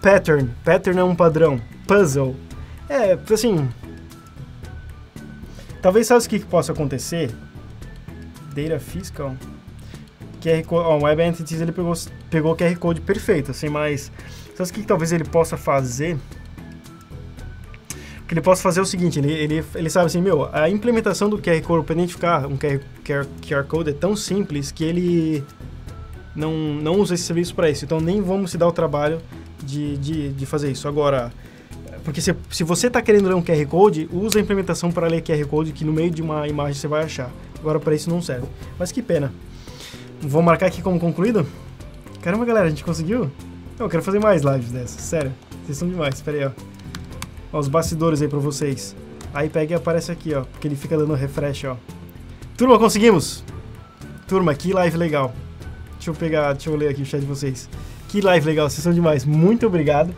Pattern. Pattern é um padrão. Puzzle. É, assim. Talvez sabe o que, que possa acontecer? Data Fiscal. QR Code, ó, o Web Entities ele pegou, pegou QR Code perfeito, assim, mas sabe o que, que talvez ele possa fazer? Que ele possa fazer o seguinte, ele, ele, ele sabe assim, meu, a implementação do QR Code para identificar um QR, QR, QR Code é tão simples que ele não, não usa esse serviço para isso. Então nem vamos se dar o trabalho de, de, de fazer isso. Agora, porque se, se você está querendo ler um QR Code, usa a implementação para ler QR Code que no meio de uma imagem você vai achar. Agora para isso não serve. Mas que pena. Vou marcar aqui como concluído? Caramba, galera, a gente conseguiu? Eu quero fazer mais lives dessas, sério. Vocês são demais, espera aí, ó. Ó, os bastidores aí pra vocês. Aí pega e aparece aqui, ó, porque ele fica dando refresh, ó. Turma, conseguimos! Turma, que live legal. Deixa eu pegar, deixa eu ler aqui o chat de vocês. Que live legal, vocês são demais. Muito obrigado.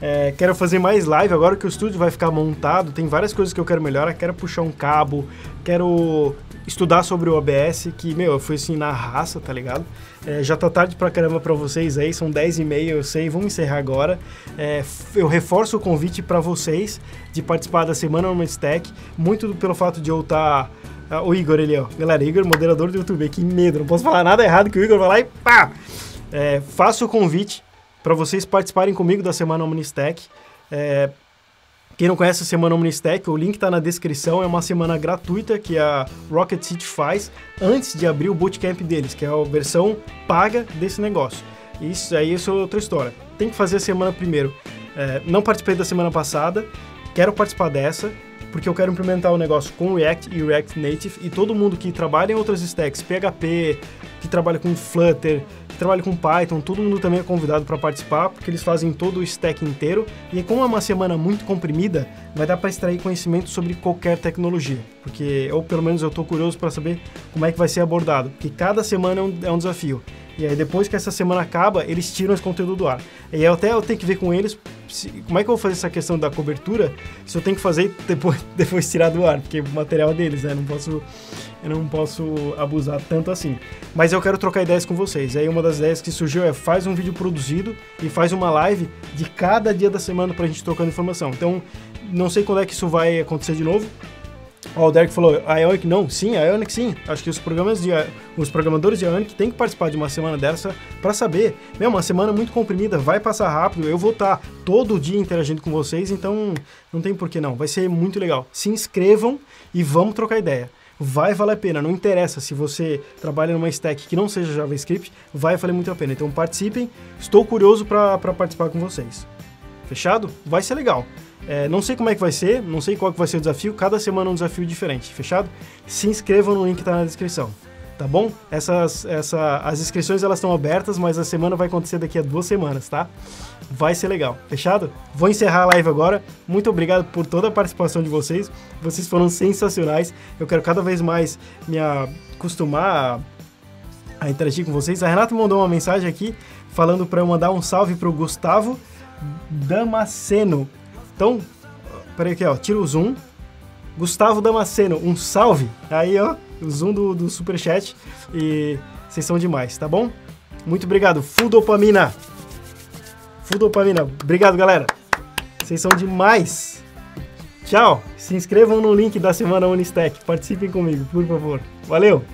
É, quero fazer mais live agora que o estúdio vai ficar montado. Tem várias coisas que eu quero melhorar. Quero puxar um cabo, quero estudar sobre o OBS, que, meu, eu fui assim na raça, tá ligado? É, já tá tarde pra caramba pra vocês aí, são 10 e meia, eu sei, vamos encerrar agora. É, eu reforço o convite para vocês de participar da Semana no Stack, muito pelo fato de eu estar... Tá, uh, o Igor, ele, ó. Galera, Igor, moderador do YouTube, que medo, não posso falar nada errado que o Igor vai lá e pá! É, faço o convite para vocês participarem comigo da Semana Omnistack. É, quem não conhece a Semana Omnistack, o link está na descrição. É uma semana gratuita que a Rocket City faz antes de abrir o bootcamp deles, que é a versão paga desse negócio. Isso aí isso é outra história. Tem que fazer a semana primeiro. É, não participei da semana passada, quero participar dessa, porque eu quero implementar o negócio com React e React Native e todo mundo que trabalha em outras stacks, PHP, que trabalha com Flutter, trabalha com Python, todo mundo também é convidado para participar, porque eles fazem todo o stack inteiro. E como é uma semana muito comprimida, vai dar para extrair conhecimento sobre qualquer tecnologia. Porque, ou pelo menos eu estou curioso para saber como é que vai ser abordado, porque cada semana é um, é um desafio. E aí depois que essa semana acaba, eles tiram esse conteúdo do ar. E até eu tenho que ver com eles se, como é que eu vou fazer essa questão da cobertura, se eu tenho que fazer depois, depois tirar do ar, porque o material é deles, né? Não posso eu não posso abusar tanto assim. Mas eu quero trocar ideias com vocês. Aí uma das ideias que surgiu é faz um vídeo produzido e faz uma live de cada dia da semana pra gente trocando informação. Então, não sei quando é que isso vai acontecer de novo. Ó, o Derek falou, a Ionic não. Sim, a Ionic sim. Acho que os, programas de, os programadores de Ionic têm que participar de uma semana dessa para saber. Meu, uma semana muito comprimida, vai passar rápido. Eu vou estar todo dia interagindo com vocês, então não tem por que não. Vai ser muito legal. Se inscrevam e vamos trocar ideia. Vai valer a pena, não interessa se você trabalha numa stack que não seja JavaScript, vai valer muito a pena. Então participem, estou curioso para participar com vocês. Fechado? Vai ser legal. É, não sei como é que vai ser, não sei qual que vai ser o desafio, cada semana é um desafio diferente, fechado? Se inscrevam no link que está na descrição, tá bom? Essas, essa, as inscrições elas estão abertas, mas a semana vai acontecer daqui a duas semanas, tá? Vai ser legal, fechado? Vou encerrar a live agora, muito obrigado por toda a participação de vocês, vocês foram sensacionais, eu quero cada vez mais me acostumar a, a interagir com vocês. A Renata mandou uma mensagem aqui falando para eu mandar um salve para o Gustavo Damasceno, então, peraí aqui, ó, tira o zoom. Gustavo Damasceno, um salve. Aí, ó, o zoom do, do superchat. E vocês são demais, tá bom? Muito obrigado. Full dopamina. Full dopamina. Obrigado, galera. Vocês são demais. Tchau. Se inscrevam no link da semana Unistack. Participem comigo, por favor. Valeu.